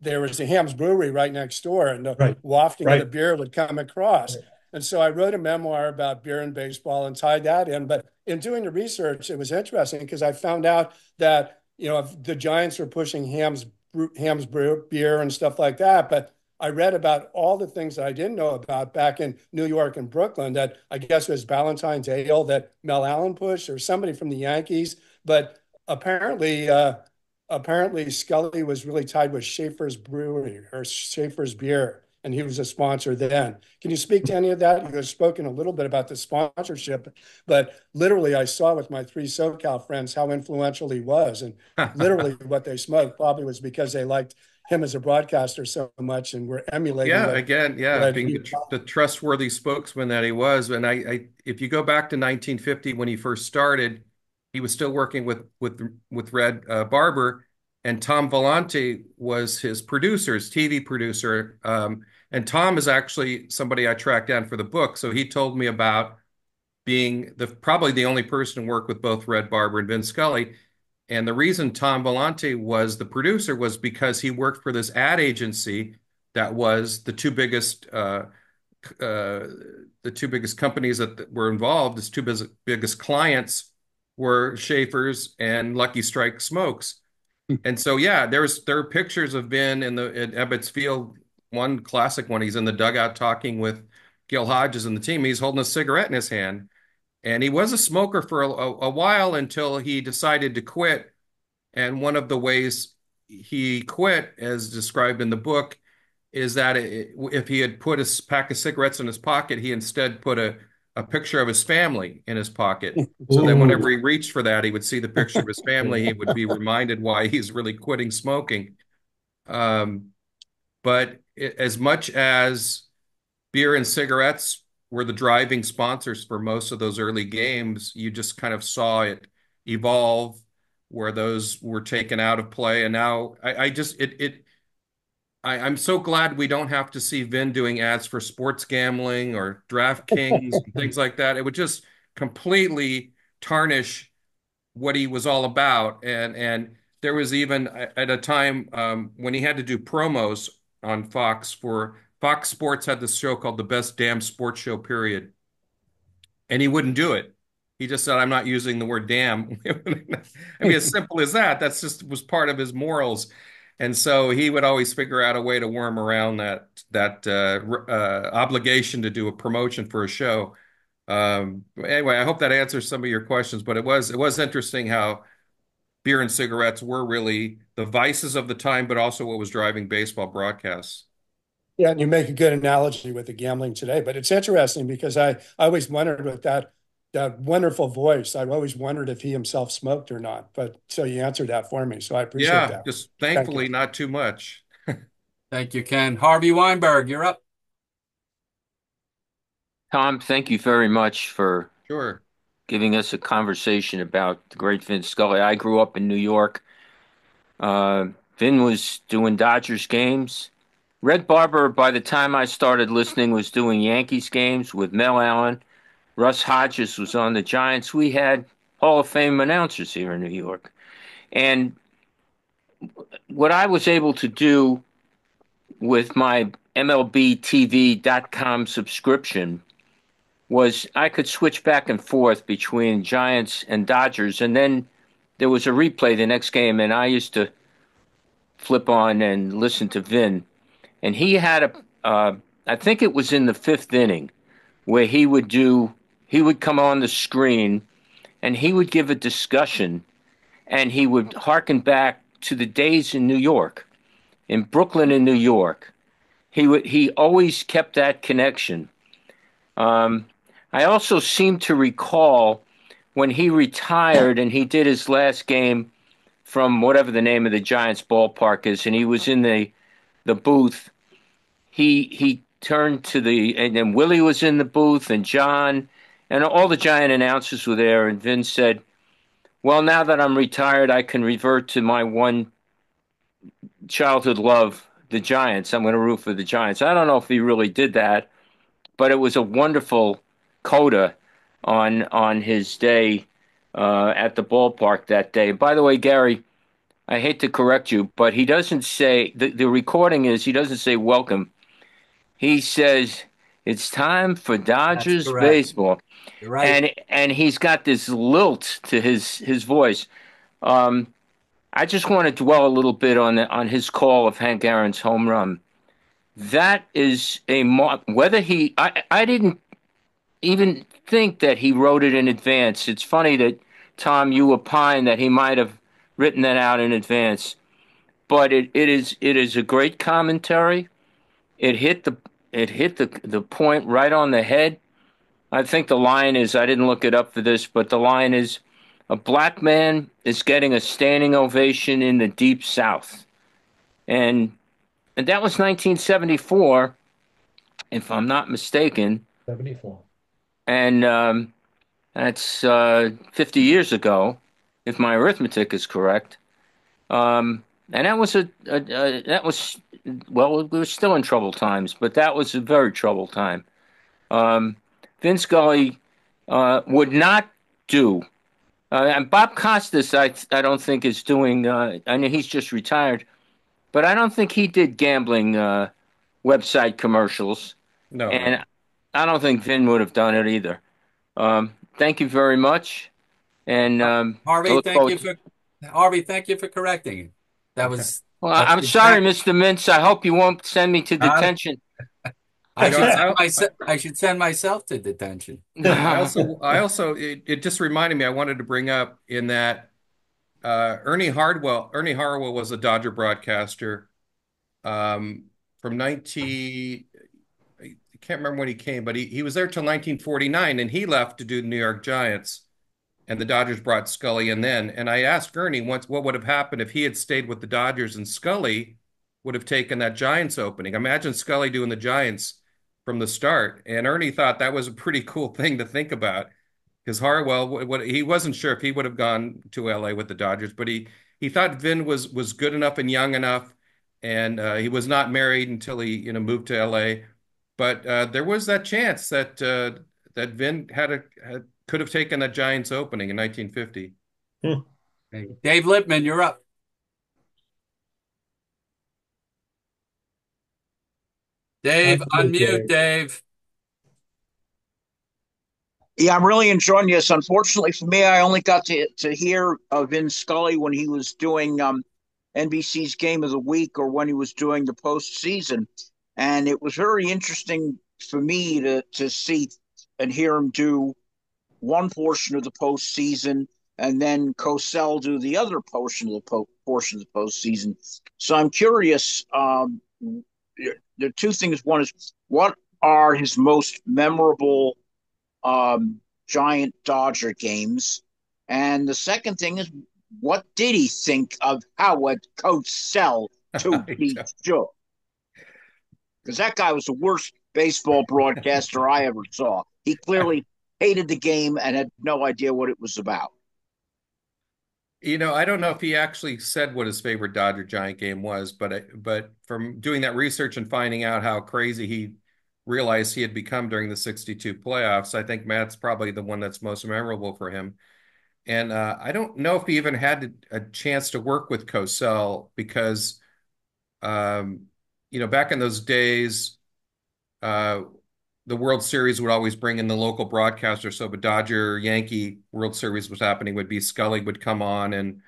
there was a Hamm's Brewery right next door, and the Right. wafting Right. of the beer would come across. And so I wrote a memoir about beer and baseball and tied that in. But in doing the research, it was interesting because I found out that, you know, the Giants were pushing Hamm's, Hamm's beer and stuff like that. But I read about all the things that I didn't know about back in New York and Brooklyn that I guess was Ballantine's Ale that Mel Allen pushed or somebody from the Yankees. But apparently, uh, apparently Scully was really tied with Schaefer's Brewery or Schaefer's Beer, and he was a sponsor then. Can you speak to any of that? You've spoken a little bit about the sponsorship, but literally, I saw with my three SoCal friends how influential he was, and literally what they smoked probably was because they liked him as a broadcaster so much and were emulating. Yeah, what- again, yeah, being the, tr- the trustworthy spokesman that he was. And I, I, if you go back to 1950 when he first started, he was still working with with with Red uh, Barber, and Tom Villante was his producer, his TV producer. Um, and Tom is actually somebody I tracked down for the book. So he told me about being the probably the only person to work with both Red Barber and Vince Scully. And the reason Tom Villante was the producer was because he worked for this ad agency that was the two biggest uh, uh, the two biggest companies that were involved, his two biggest, biggest clients were Schaefer's and Lucky Strike Smokes. And so yeah, there's there are pictures of Vin in the at Ebbets Field, one classic one. He's in the dugout talking with Gil Hodges and the team. He's holding a cigarette in his hand. And he was a smoker for a, a, while until he decided to quit. And one of the ways he quit, as described in the book, is that it, if he had put a pack of cigarettes in his pocket, he instead put a, a picture of his family in his pocket. So then, whenever he reached for that, he would see the picture of his family. He would be reminded why he's really quitting smoking. Um, but as much as beer and cigarettes were the driving sponsors for most of those early games, you just kind of saw it evolve where those were taken out of play. And now I, I just it it I, I'm so glad we don't have to see Vin doing ads for sports gambling or DraftKings and things like that. It would just completely tarnish what he was all about. And and there was even at a time um, when he had to do promos on Fox for Fox Sports had this show called The Best Damn Sports Show, period. And he wouldn't do it. He just said, I'm not using the word damn. I mean, as simple as that. That's just was part of his morals. And so he would always figure out a way to worm around that that uh, uh, obligation to do a promotion for a show. Um, anyway, I hope that answers some of your questions. But it was it was interesting how beer and cigarettes were really the vices of the time, but also what was driving baseball broadcasts. Yeah, and you make a good analogy with the gambling today, but it's interesting because I, I always wondered with that that wonderful voice. I've always wondered if he himself smoked or not. But so you answered that for me, so I appreciate yeah, that. just thankfully not too much. Thank you, Ken. Harvey Weinberg, you're up. Tom, thank you very much for Sure. giving us a conversation about the great Vince Scully. I grew up in New York. Uh, Vin was doing Dodgers games. Red Barber, by the time I started listening, was doing Yankees games with Mel Allen. Russ Hodges was on the Giants. We had Hall of Fame announcers here in New York. And what I was able to do with my MLBTV.com subscription was I could switch back and forth between Giants and Dodgers. And then there was a replay the next game, and I used to flip on and listen to Vin. And he had a, uh, I think it was in the fifth inning, where he would do he would come on the screen and he would give a discussion and he would harken back to the days in New York, in Brooklyn in New York. He would he always kept that connection. Um, I also seem to recall when he retired and he did his last game from whatever the name of the Giants ballpark is, and he was in the the booth. He he turned to the and then Willie was in the booth and Jon and all the Giant announcers were there, and Vince said, "Well, now that I'm retired, I can revert to my one childhood love, the Giants. I'm going to root for the Giants." I don't know if he really did that, but it was a wonderful coda on on his day uh, at the ballpark that day. By the way, Gary, I hate to correct you, but he doesn't say the, the recording is he doesn't say welcome. He says it's time for Dodgers baseball. You're right. And and he's got this lilt to his his voice. Um, I just want to dwell a little bit on the, on his call of Hank Aaron's home run. That is a whether he I I didn't even think that he wrote it in advance. It's funny that Tom you opine that he might have written that out in advance, but it, it is it is a great commentary. It hit the it hit the the point right on the head. I think the line is I didn't look it up for this, but the line is a black man is getting a standing ovation in the deep south. And and that was 1974 if I'm not mistaken. 74. And um, that's uh, 50 years ago, if my arithmetic is correct. Um, and that was a, a, a, that was well, we were still in troubled times, but that was a very troubled time. Um, Vin Scully uh, would not do, uh, and Bob Costas, I I don't think is doing. Uh, I mean, he's just retired, but I don't think he did gambling uh, website commercials. No, and I don't think Vin would have done it either. Um, thank you very much, and um, Harvey, thank you for Harvey, thank you for correcting. That was. Well, I'm sorry, Mr. Mintz. I hope you won't send me to detention. I should, send myself, I should send myself to detention. I also, I also, it, it, just reminded me. I wanted to bring up in that uh, Ernie Harwell. Ernie Harwell was a Dodger broadcaster um, from 19. Can't remember when he came, but he, he was there till 1949, and he left to do the New York Giants and the Dodgers brought Scully in then. And I asked Ernie once what would have happened if he had stayed with the Dodgers and Scully would have taken that Giants opening. Imagine Scully doing the Giants from the start. And Ernie thought that was a pretty cool thing to think about because Harwell, what, he wasn't sure if he would have gone to LA with the Dodgers, but he he thought Vin was was good enough and young enough, and uh, he was not married until he you know moved to LA. But uh, there was that chance that uh, that Vin had a had could have taken that Giants opening in 1950. Hmm. Hey, Dave Lippman, you're up. Dave, unmute, Dave. Yeah, I'm really enjoying this. Unfortunately for me, I only got to to hear of Vin Scully when he was doing um, NBC's Game of the Week or when he was doing the postseason, and it was very interesting for me to to see and hear him do one portion of the postseason, and then Cosell do the other portion of the po- portion of the postseason. So I'm curious. Um, there are two things. One is what are his most memorable um, Giant Dodger games, and the second thing is what did he think of Howard Cosell to be sure? Because that guy was the worst baseball broadcaster I ever saw. He clearly hated the game and had no idea what it was about. You know, I don't know if he actually said what his favorite Dodger Giant game was, but but from doing that research and finding out how crazy he realized he had become during the 62 playoffs, I think Matt's probably the one that's most memorable for him. And uh, I don't know if he even had a chance to work with Cosell because, um, you know, back in those days, uh, the World Series would always bring in the local broadcaster. So a Dodger Yankee World Series was happening, would be Scully would come on and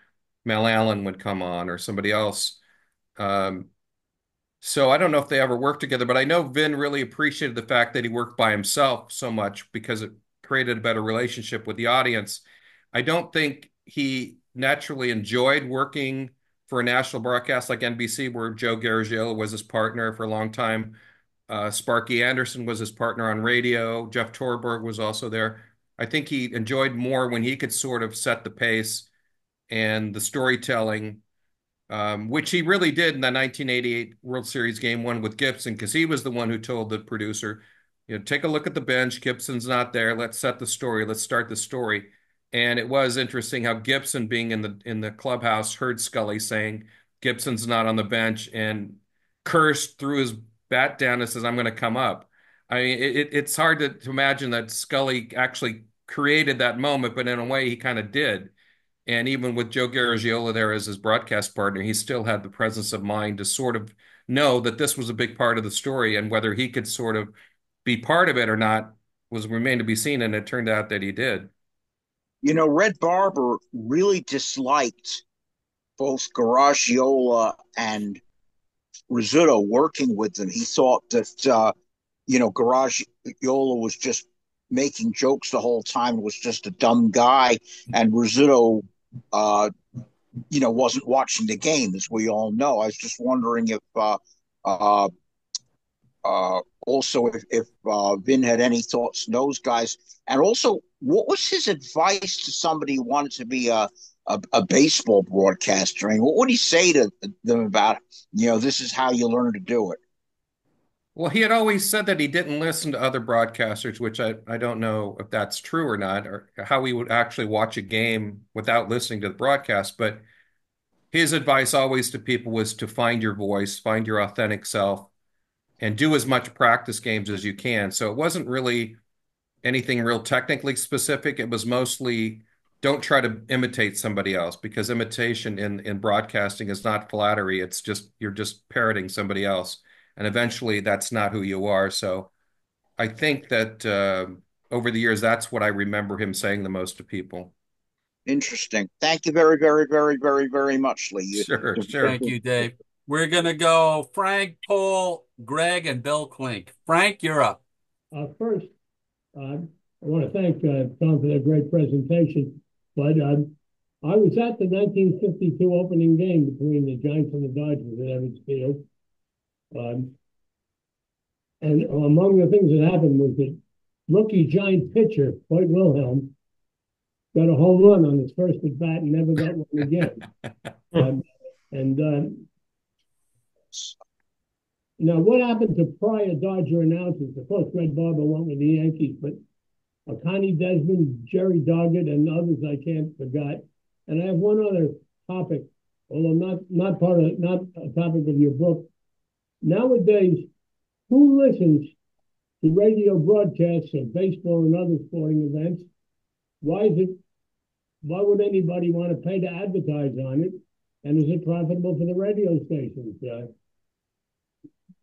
Mel Allen would come on or somebody else. Um, so I don't know if they ever worked together, but I know Vin really appreciated the fact that he worked by himself so much because it created a better relationship with the audience. I don't think he naturally enjoyed working for a national broadcast like NBC, where Joe Garagiola was his partner for a long time. Uh, Sparky Anderson was his partner on radio. Jeff Torborg was also there. I think he enjoyed more when he could sort of set the pace and the storytelling, um, which he really did in the 1988 World Series Game One with Gibson, because he was the one who told the producer, you know, take a look at the bench. Gibson's not there. Let's set the story. Let's start the story. And it was interesting how Gibson, being in the in the clubhouse, heard Scully saying Gibson's not on the bench and cursed, threw his bat down and says, "I'm going to come up." I mean, it, it's hard to, to imagine that Scully actually created that moment, but in a way, he kind of did. And even with Joe Garagiola there as his broadcast partner, he still had the presence of mind to sort of know that this was a big part of the story, and whether he could sort of be part of it or not was remained to be seen. And it turned out that he did you know, Red Barber really disliked both Garagiola and Rizzuto working with them. He thought that, uh, you know, Garagiola was just making jokes the whole time, was just a dumb guy, and Rizzuto, uh, you know, wasn't watching the game, as we all know. I was just wondering if uh, uh, also if, if uh, Vin had any thoughts on those guys, and also what was his advice to somebody who wanted to be a, a, a baseball broadcaster? I mean, what would he say to them about you know this is how you learn to do it? Well, he had always said that he didn't listen to other broadcasters, which I, I don't know if that's true or not, or how he would actually watch a game without listening to the broadcast. But his advice always to people was to find your voice, find your authentic self, and do as much practice games as you can. So it wasn't really anything real technically specific. It was mostly don't try to imitate somebody else because imitation in in broadcasting is not flattery. It's just you're just parroting somebody else, and eventually that's not who you are. So I think that uh, over the years, that's what I remember him saying the most to people. Interesting. Thank you very, very, very, very, very much, Lee. Sure, sure. Thank you, Dave. We're going to go Frank, Paul, Greg, and Bill Klink. Frank, you're up. Uh, first, uh, I want to thank uh, Tom for that great presentation. But um, I was at the 1952 opening game between the Giants and the Dodgers at Ebbets Field. Um, and among the things that happened was that rookie Giant pitcher, Hoyt Wilhelm, got a home run on his first at bat and never got one again. um, and now, what happened to prior Dodger announcers? Of course, Red Barber went with the Yankees, but Connie Desmond, Jerry Doggett, and others I can't forget. And I have one other topic, although not not part of not a topic of your book. Nowadays, who listens to radio broadcasts of baseball and other sporting events? Why is it? Why would anybody want to pay to advertise on it? And is it profitable for the radio stations? Uh,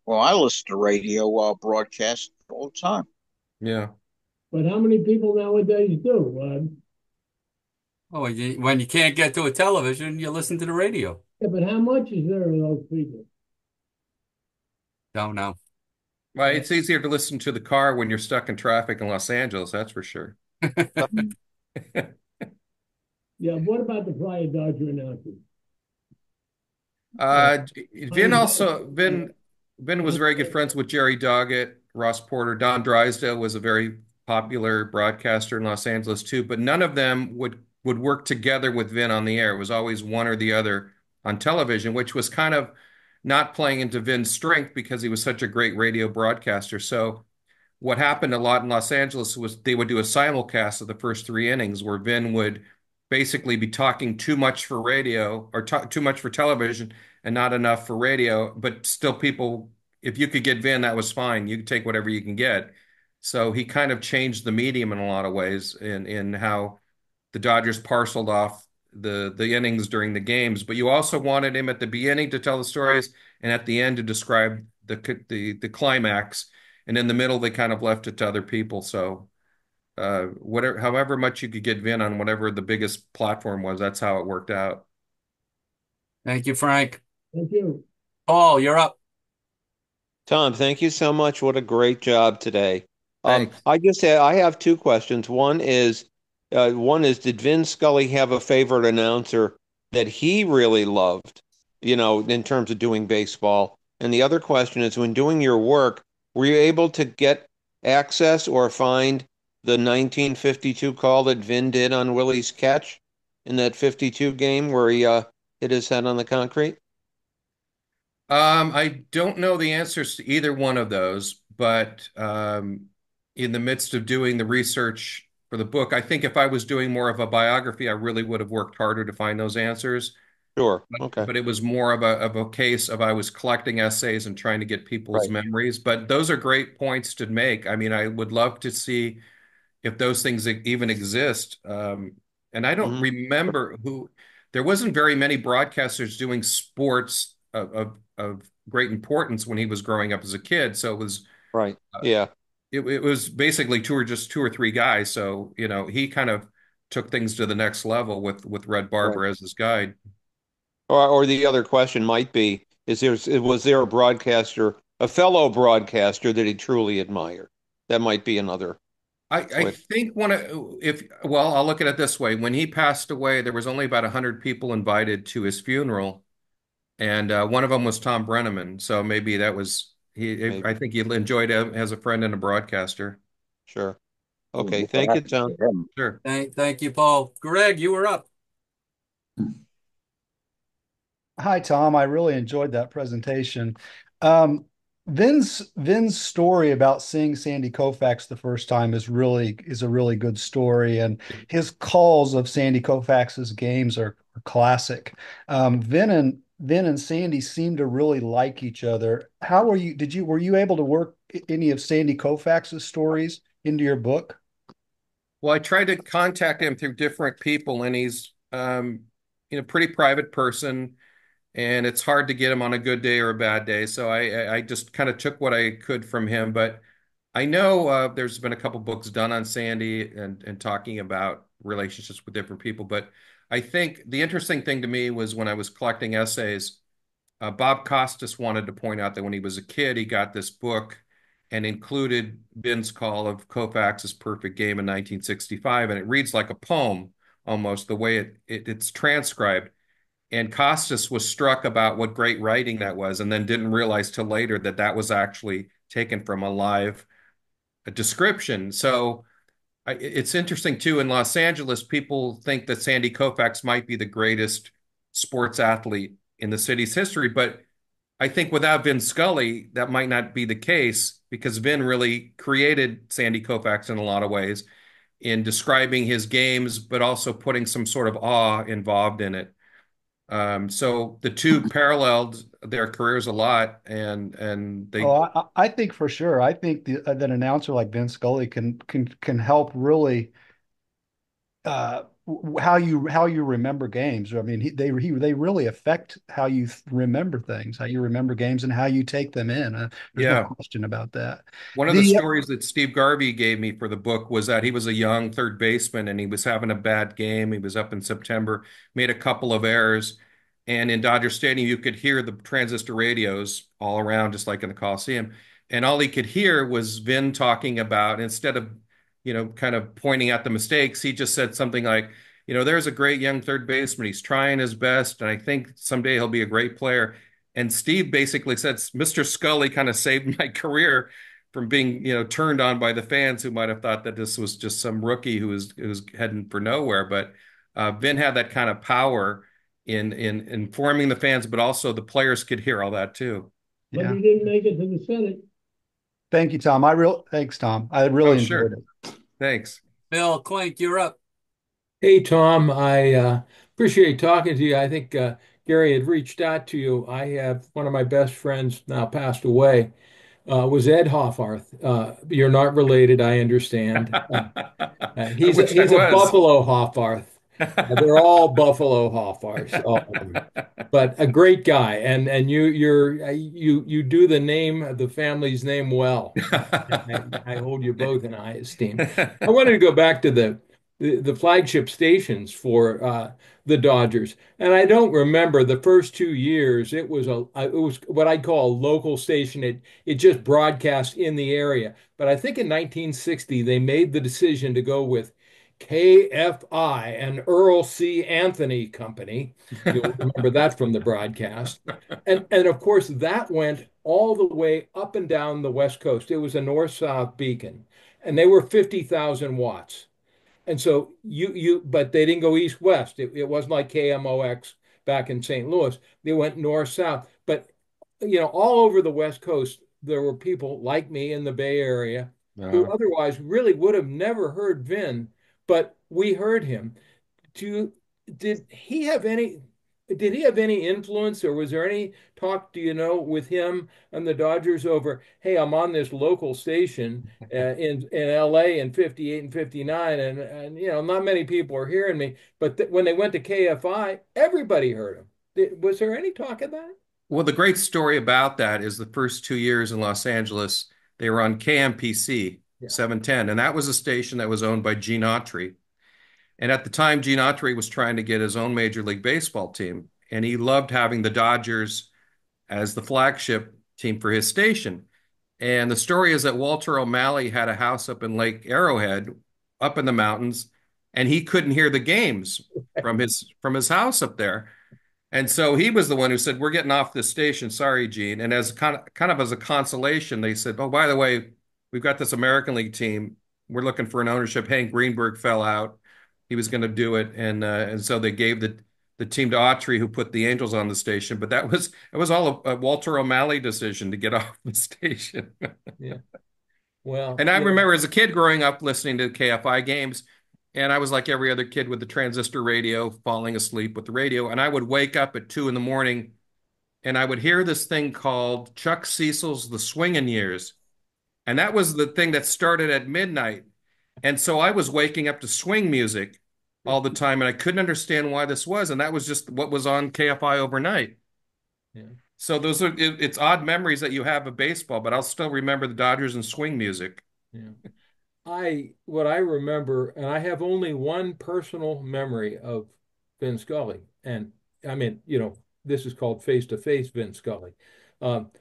well, I listen to radio uh, broadcasts all the time. Yeah. But how many people nowadays do? Uh, oh, you, when you can't get to a television, you listen to the radio. Yeah, but how much is there of those people? Don't know. Well, it's easier to listen to the car when you're stuck in traffic in Los Angeles, that's for sure. yeah, what about the prior Dodger announcers? Uh, Vin also Vin Vin was very good friends with Jerry Doggett, Ross Porter, Don Drysdale was a very popular broadcaster in Los Angeles too. But none of them would would work together with Vin on the air. It was always one or the other on television, which was kind of not playing into Vin's strength because he was such a great radio broadcaster. So what happened a lot in Los Angeles was they would do a simulcast of the first three innings where Vin would basically be talking too much for radio or too much for television and not enough for radio. But still, people, if you could get Vin, that was fine. You could take whatever you can get. So he kind of changed the medium in a lot of ways in in how the Dodgers parceled off the the innings during the games. But you also wanted him at the beginning to tell the stories and at the end to describe the the the climax. And in the middle, they kind of left it to other people. So uh, whatever, however much you could get Vin on whatever the biggest platform was, that's how it worked out. Thank you, Frank. Thank you. Paul, you're up. Tom, thank you so much. What a great job today. Um, I just have, I have two questions. One is, uh, one is, did Vin Scully have a favorite announcer that he really loved, you know, in terms of doing baseball? And the other question is, when doing your work, were you able to get access or find the 1952 call that Vin did on Willie's catch in that 52 game where he uh, hit his head on the concrete? Um, I don't know the answers to either one of those, but um, in the midst of doing the research for the book, I think if I was doing more of a biography, I really would have worked harder to find those answers. Sure. But, Okay. but it was more of a of a case of I was collecting essays and trying to get people's Right. memories. But those are great points to make. I mean, I would love to see if those things even exist. Um, and I don't Mhm. remember who. There wasn't very many broadcasters doing sports of, of of great importance when he was growing up as a kid. So it was Right. Yeah. it, it was basically two or just two or three guys. So you know he kind of took things to the next level with with Red Right. Barber as his guide. Or, or the other question might be, is there, was there a broadcaster, a fellow broadcaster that he truly admired? That might be another I, I think one of if well, I'll look at it this way. When he passed away, there was only about a hundred people invited to his funeral, and uh, one of them was Thom Brennaman. So maybe that was he. Maybe. I think he enjoyed him as a friend and a broadcaster. Sure. Okay. Thank you, Tom. Sure. Thank, thank you, Paul. Greg, you were up. Hi, Tom. I really enjoyed that presentation. Um, Vin's Vin's story about seeing Sandy Koufax the first time is really is a really good story, and his calls of Sandy Koufax's games are, are classic. Um, Vin and Vin and Sandy seem to really like each other. How were you? Did you were you able to work any of Sandy Koufax's stories into your book? Well, I tried to contact him through different people, and he's um, you know, pretty private person, and it's hard to get him on a good day or a bad day. So I I just kind of took what I could from him. But I know uh, there's been a couple books done on Sandy and and talking about relationships with different people. But I think the interesting thing to me was when I was collecting essays, uh, Bob Costas wanted to point out that when he was a kid, he got this book and included Vin's call of Koufax's perfect game in 1965, and it reads like a poem almost the way it, it it's transcribed. And Costas was struck about what great writing that was, and then didn't realize till later that that was actually taken from a live description. So I, it's interesting too. In Los Angeles, people think that Sandy Koufax might be the greatest sports athlete in the city's history, but I think without Vin Scully, that might not be the case because Vin really created Sandy Koufax in a lot of ways in describing his games, but also putting some sort of awe involved in it. Um, so the two paralleled their careers a lot, and and they Oh, I, I think for sure. I think the, that an announcer like Vin Scully can can can help really uh, how you how you remember games. I mean, he, they he, they really affect how you remember things, how you remember games, and how you take them in. Uh, there's yeah. no question about that. One of the The stories that Steve Garvey gave me for the book was that he was a young third baseman and he was having a bad game. He was up in September, made a couple of errors, and in Dodger Stadium you could hear the transistor radios all around, just like in the Coliseum. And all he could hear was Vin talking about instead of, you know, kind of pointing out the mistakes, he just said something like, you know, there's a great young third baseman. He's trying his best, and I think someday he'll be a great player. And Steve basically said, Mr. Scully kind of saved my career from being, you know, turned on by the fans who might have thought that this was just some rookie who was who was heading for nowhere. But uh, Vin had that kind of power in in informing the fans, but also the players could hear all that too. But yeah. he didn't make it to the Senate. Thank you, Tom. I real thanks, Tom. I really Oh, enjoyed sure. it. Thanks. Bill Clink, you're up. Hey, Tom, I uh, appreciate talking to you. I think uh, Gary had reached out to you. I have one of my best friends now passed away, uh, was Ed Hoffarth. Uh, you're not related, I understand. Uh, he's a, he's a. Buffalo Hoffarth. Uh, they're all Buffalo Hoffarths, all. But a great guy, and and you you're uh, you you do the name the family's name well. I, I hold you both in high esteem. I wanted to go back to the the, the flagship stations for uh, the Dodgers. And I don't remember the first two years. It was a it was what I'd call a local station. It it just broadcast in the area. But I think in 1960 they made the decision to go with KFI and Earle C. Anthony Company. You'll remember that from the broadcast. And and of course that went all the way up and down the West Coast. It was a north-south beacon, and they were 50,000 watts. And so you you but they didn't go east west. It, it wasn't like KMOX back in St. Louis. They went north south. But you know, all over the West Coast, there were people like me in the Bay Area who Uh, otherwise really would have never heard Vin, but we heard him. Do did he have any did he have any influence or was there any talk, do you know, with him and the Dodgers over, hey, I'm on this local station uh, in in LA in 58 and 59 and and you know, not many people are hearing me, but th when they went to KFI, everybody heard him. Did, was there any talk of that? well, the great story about that is the first two years in Los Angeles, they were on KMPC Yeah. 710, and that was a station that was owned by Gene Autry. And at the time, Gene Autry was trying to get his own Major League Baseball team, and he loved having the Dodgers as the flagship team for his station. And the story is that Walter O'Malley had a house up in Lake Arrowhead, up in the mountains, and he couldn't hear the games from his from his house up there. And so he was the one who said, "We're getting off this station. Sorry, Gene." And as kind of kind of as a consolation, they said, "Oh, by the way, we've got this American League team. We're looking for an ownership. Hank Greenberg fell out. He was going to do it, and uh, and so they gave the the team to Autry, who put the Angels on the station. But that was it was all a, a Walter O'Malley decision to get off the station. Yeah. Well, And I yeah. remember as a kid growing up listening to KFI games, and I was like every other kid with the transistor radio, falling asleep with the radio. And I would wake up at two in the morning and I would hear this thing called Chuck Cecil's The Swingin' Years. And that was the thing that started at midnight. And so I was waking up to swing music all the time, and I couldn't understand why this was. And that was just what was on KFI overnight. Yeah. So those are it, it's odd memories that you have of baseball, but I'll still remember the Dodgers and swing music. Yeah. I what I remember, and I have only one personal memory of Vin Scully, and I mean, you know, this is called face to face Vin Scully. Um,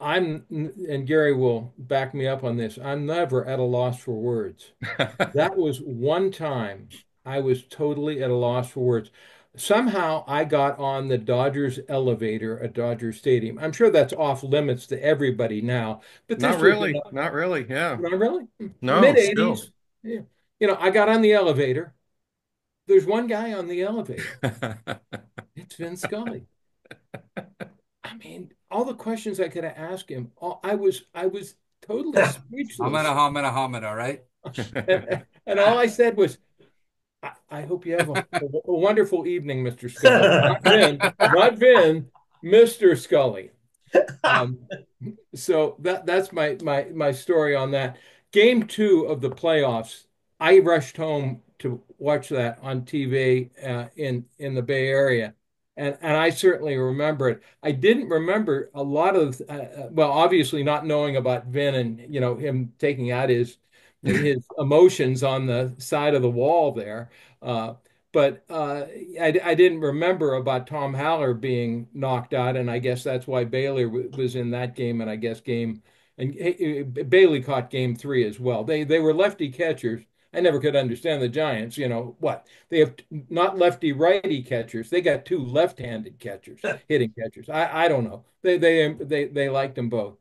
I'm, and Gary will back me up on this. I'm never at a loss for words. That was one time I was totally at a loss for words. Somehow I got on the Dodgers elevator at Dodger Stadium. I'm sure that's off limits to everybody now, but Not really, an not really. Yeah. not really. No, Mid 80s. Yeah. You know, I got on the elevator. There's one guy on the elevator. It's Vin Scully. I mean, all the questions I could have asked him, all, I was I was totally speechless. Humana, humana, humana, right? And, and all I said was, I, I hope you have a, a wonderful evening, Mr. Scully. Not Vin, not Vin, Mr. Scully. Um, so that that's my my my story on that. Game two of the playoffs, I rushed home to watch that on TV uh, in in the Bay Area, and and I certainly remember it. I didn't remember a lot of uh, uh, well, obviously not knowing about Vin and you know him taking out his his emotions on the side of the wall there. Uh, but uh, I, I didn't remember about Tom Haller being knocked out, and I guess that's why Bailey w- was in that game, and I guess game and eh, eh, Bailey caught game three as well. They they were lefty catchers. I never could understand the Giants. You know what? They have not lefty righty catchers. They got two left-handed catchers, hitting catchers. I I don't know. They they they they liked them both.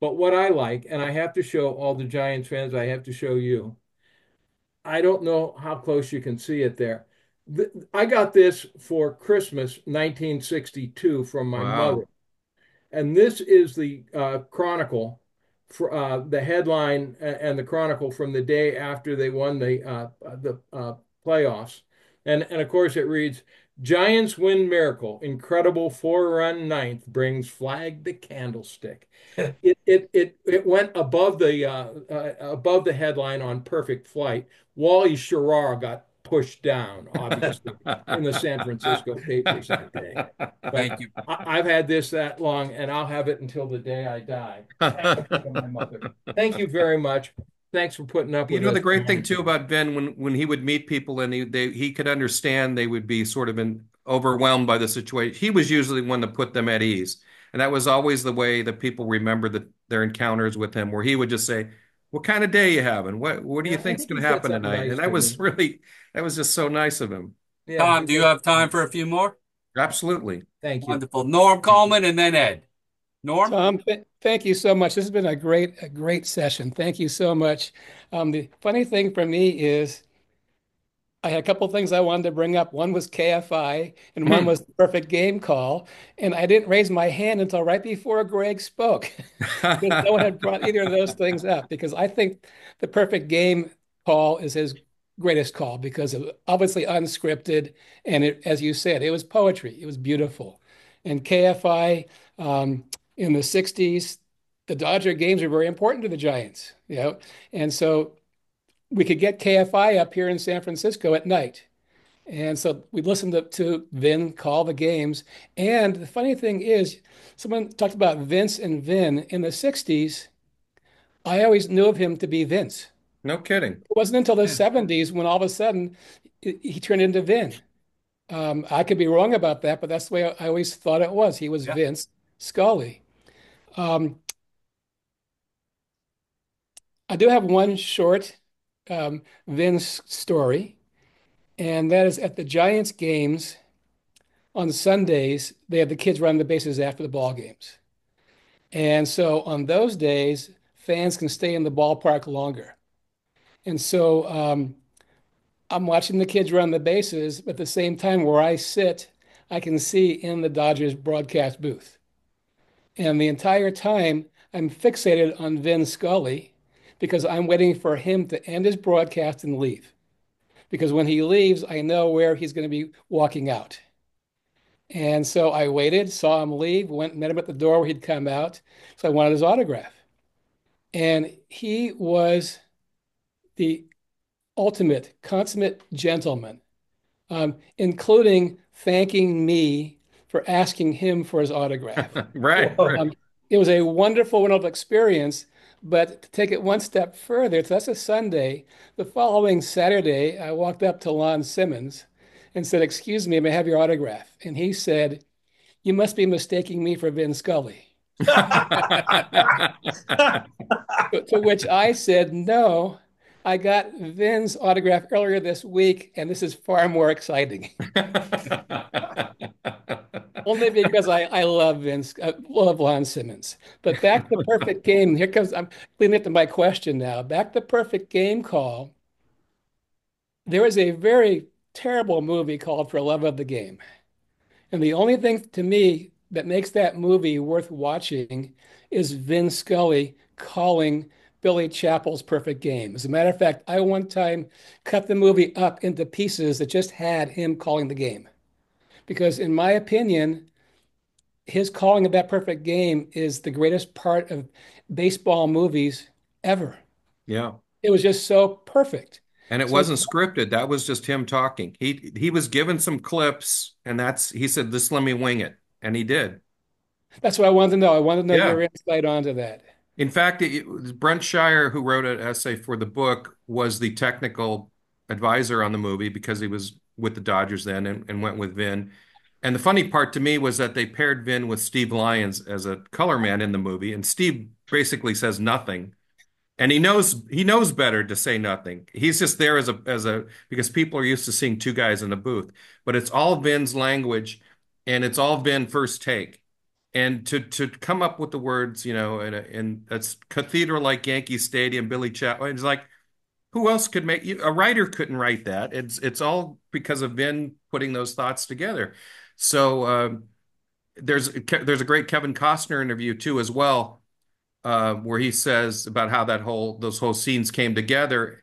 But what I like, and I have to show all the Giants fans, I have to show you. I don't know how close you can see it there. Th- I got this for Christmas 1962 from my Wow. mother. And this is the uh, Chronicle, uh, the headline and the Chronicle from the day after they won the uh, the uh, playoffs. And and of course it reads, Giants win miracle. Incredible four-run ninth brings flag the candlestick. It it it it went above the uh, uh, above the headline on perfect flight. Wally Schirra got pushed down, obviously, in the San Francisco papers that day. But Thank you. I, I've had this that long, and I'll have it until the day I die. Thank you, my mother. Thank you very much. Thanks for putting up You with know, us. the great thing too about Vin, when when he would meet people and he they he could understand they would be sort of in, overwhelmed by the situation. He was usually one to put them at ease, and that was always the way that people remember the, their encounters with him, where he would just say, "What kind of day you having? What what do you Yeah, I think's think going to happen tonight?" nice And that was really that was just so nice of him. Yeah. Tom, do you have time for a few more? Absolutely. Thank you. Wonderful. Norm Coleman and then Ed. Norm? Tom, th- thank you so much. This has been a great, a great session. Thank you so much. Um, the funny thing for me is I had a couple of things I wanted to bring up. One was KFI and one Hmm. was the perfect game call. And I didn't raise my hand until right before Greg spoke. Because no one had brought either of those things up because I think the perfect game call is his greatest call because of obviously unscripted. And it, as you said, it was poetry. It was beautiful. And KFI um, in the 60s, the Dodger games were very important to the Giants, you know. And so we could get KFI up here in San Francisco at night. And so we listened to, to Vin call the games. And the funny thing is, someone talked about Vince and Vin in the 60s. I always knew of him to be Vince. No kidding. It wasn't until the 70s when all of a sudden he, he turned into Vin. Um, I could be wrong about that, but that's the way I always thought it was. He was Yeah. Vince Scully. Um, I do have one short um, Vince story, and that is at the Giants games on Sundays, they have the kids run the bases after the ball games. And so on those days, fans can stay in the ballpark longer. And so um, I'm watching the kids run the bases, but at the same time, where I sit, I can see in the Dodgers broadcast booth. And the entire time, I'm fixated on Vin Scully because I'm waiting for him to end his broadcast and leave. Because when he leaves, I know where he's going to be walking out. And so I waited, saw him leave, went and met him at the door where he'd come out. So I wanted his autograph. And he was the ultimate, consummate gentleman, um, including thanking me for asking him for his autograph. Right. right. Um, it was a wonderful, wonderful experience. But to take it one step further, so that's a Sunday. The following Saturday, I walked up to Lon Simmons and said, Excuse me, may I have your autograph? And he said, You must be mistaking me for Vin Scully. to, to which I said, No, I got Vin's autograph earlier this week, and this is far more exciting. Only because I, I love Vince, I love Lon Simmons. But back to perfect game. Here comes, I'm cleaning up to my question now. Back to perfect game call. There is a very terrible movie called For Love of the Game. And the only thing to me that makes that movie worth watching is Vin Scully calling Billy Chapel's perfect game. As a matter of fact, I one time cut the movie up into pieces that just had him calling the game. Because in my opinion, his calling of that perfect game is the greatest part of baseball movies ever. Yeah. It was just so perfect. And it So- wasn't scripted. That was just him talking. He he was given some clips and that's he said, "Just let me wing it." And he did. That's what I wanted to know. I wanted to know Yeah. your insight onto that. In fact, it, it Brent Shyer, who wrote an essay for the book, was the technical advisor on the movie because he was with the Dodgers then and, and went with Vin. And the funny part to me was that they paired Vin with Steve Lyons as a color man in the movie, and Steve basically says nothing. And he knows he knows better to say nothing. He's just there as a as a because people are used to seeing two guys in a booth, but it's all Vin's language, and it's all Vin first take and to to come up with the words, you know, and and that's cathedral like Yankee Stadium, Billy Chapman. It's like, who else could make you? A writer couldn't write that. It's it's all because of Vin putting those thoughts together. So um, there's there's a great Kevin Costner interview too as well, uh, where he says about how that whole those whole scenes came together,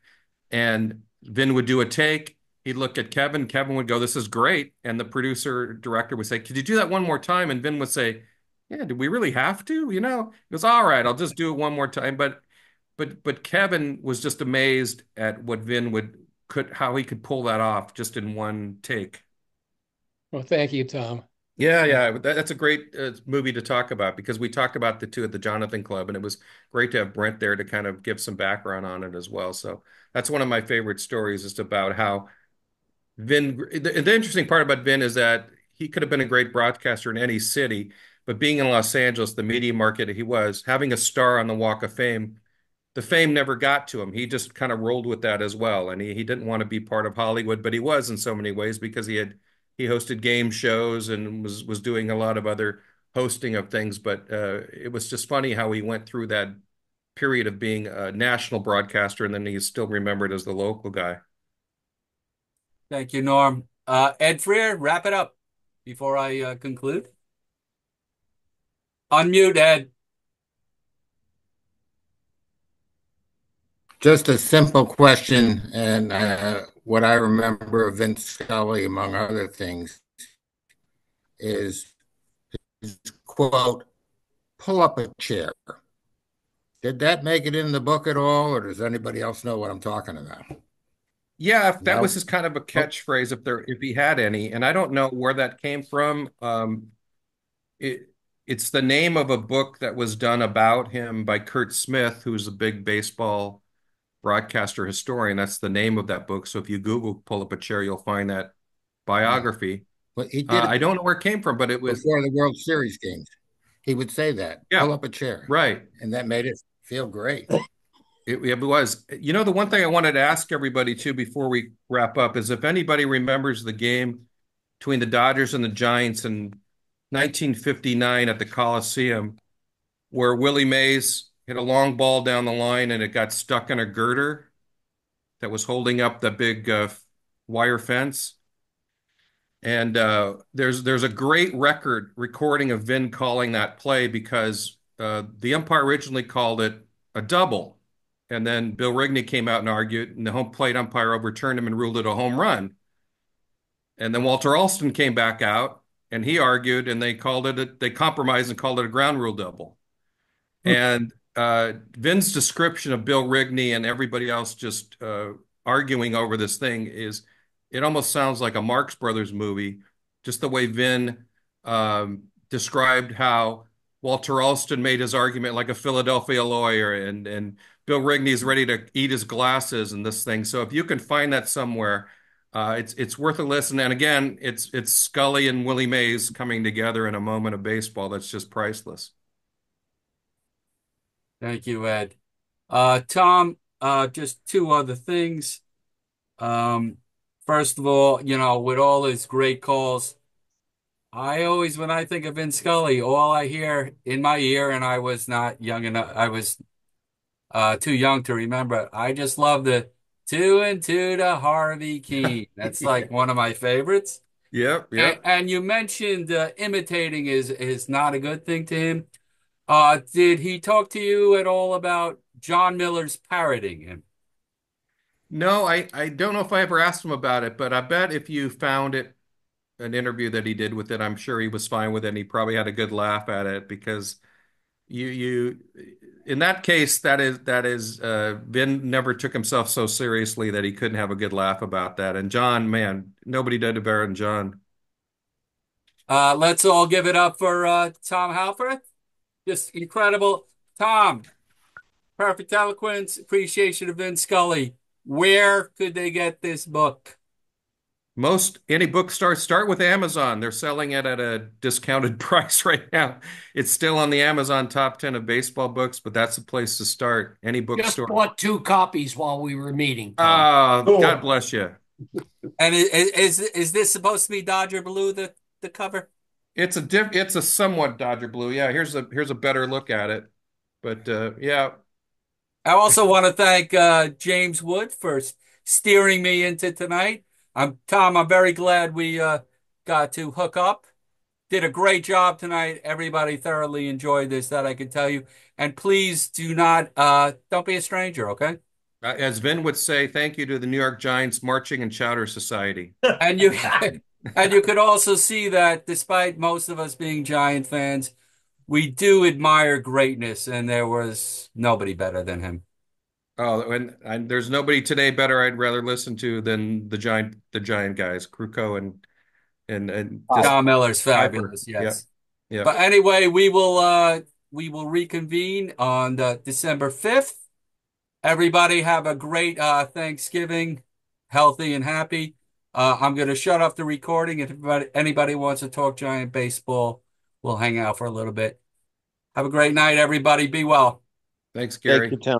and Vin would do a take. He'd look at Kevin. Kevin would go, "This is great," and the producer director would say, "Could you do that one more time?" And Vin would say, yeah, do we really have to? You know, he goes, all right, I'll just do it one more time. But but but Kevin was just amazed at what Vin would could how he could pull that off just in one take. Well, thank you, Tom. Yeah, yeah, that, that's a great uh, movie to talk about because we talked about the two at the Jonathan Club, and it was great to have Brent there to kind of give some background on it as well. So that's one of my favorite stories, just about how Vin. The, the interesting part about Vin is that he could have been a great broadcaster in any city, but being in Los Angeles, the media market he was, having a star on the Walk of Fame, the fame never got to him. He just kind of rolled with that as well, and he he didn't want to be part of Hollywood, but he was in so many ways because he had he hosted game shows and was was doing a lot of other hosting of things. But uh, it was just funny how he went through that period of being a national broadcaster, and then he's still remembered as the local guy. Thank you, Norm. Uh, Ed Freer, wrap it up before I uh, conclude. Unmute, Ed. Just a simple question, and uh, what I remember of Vince Scully, among other things, is his quote, pull up a chair. Did that make it in the book at all, or does anybody else know what I'm talking about? Yeah, that No? was his kind of a catchphrase if there if he had any, and I don't know where that came from. Um, it it's the name of a book that was done about him by Curt Smith, who's a big baseball broadcaster historian. That's the name of that book. So if you Google pull up a chair, you'll find that biography. But he did Uh, I don't know where it came from, but it was before the World Series games. He would say that, Yeah. pull up a chair. right. And that made it feel great. It, it was. You know, the one thing I wanted to ask everybody too before we wrap up is if anybody remembers the game between the Dodgers and the Giants in 1959 at the Coliseum, where Willie Mays hit a long ball down the line and it got stuck in a girder that was holding up the big uh, wire fence. And uh, there's there's a great record recording of Vin calling that play because uh, the umpire originally called it a double, and then Bill Rigney came out and argued, and the home plate umpire overturned him and ruled it a home run. And then Walter Alston came back out and he argued, and they called it a, they compromised and called it a ground rule double. And uh, Vin's description of Bill Rigney and everybody else just uh, arguing over this thing is it almost sounds like a Marx Brothers movie, just the way Vin um, described how Walter Alston made his argument like a Philadelphia lawyer, and and Bill Rigney's ready to eat his glasses and this thing. So if you can find that somewhere, uh, it's it's worth a listen. And again, it's it's Scully and Willie Mays coming together in a moment of baseball that's just priceless. Thank you, Ed. Uh, Tom, uh, just two other things. Um, first of all, you know, with all his great calls, I always, when I think of Vin Scully, all I hear in my ear, and I was not young enough, I was uh, too young to remember. I just love the two and two to Harvey Kuenn. That's like one of my favorites. Yep, And, yep. and you mentioned uh, imitating is is not a good thing to him. Uh, did he talk to you at all about Jon Miller's parroting him? No, I, I don't know if I ever asked him about it, but I bet if you found it, an interview that he did with it, I'm sure he was fine with it and he probably had a good laugh at it because you you in that case that is that is uh Vin never took himself so seriously that he couldn't have a good laugh about that. And Jon, man, nobody did it better than Jon. Uh, let's all give it up for uh, Tom Hoffarth. Just incredible. Tom, perfect eloquence, appreciation of Vin Scully. Where could they get this book? Most any bookstores start with Amazon. They're selling it at a discounted price right now. It's still on the Amazon top 10 of baseball books, but that's a place to start. Any bookstore. Just bookstore. bought two copies while we were meeting. Oh, God bless you. And i- i- is is this supposed to be Dodger Blue, the, the cover? It's a diff it's a somewhat Dodger blue. Yeah, here's a here's a better look at it. But uh yeah, I also want to thank uh, James Wood for steering me into tonight. I'm Tom. I'm very glad we uh, got to hook up. Did a great job tonight. Everybody thoroughly enjoyed this. That I can tell you. And please do not uh, don't be a stranger. Okay. Uh, as Vin would say, thank you to the New York Giants Marching and Chowder Society. And you and you could also see that despite most of us being Giant fans, we do admire greatness, and there was nobody better than him. Oh, and, and there's nobody today better I'd rather listen to than the giant the giant guys, Krukow and and and Tom just Miller's fabulous. Yeah. Yes. Yeah. But anyway, we will uh we will reconvene on the December 5th. Everybody have a great uh Thanksgiving, healthy and happy. Uh I'm going to shut off the recording. If anybody, anybody wants to talk giant baseball, we'll hang out for a little bit. Have a great night, everybody. Be well. Thanks, Gary. Thank you, Tom.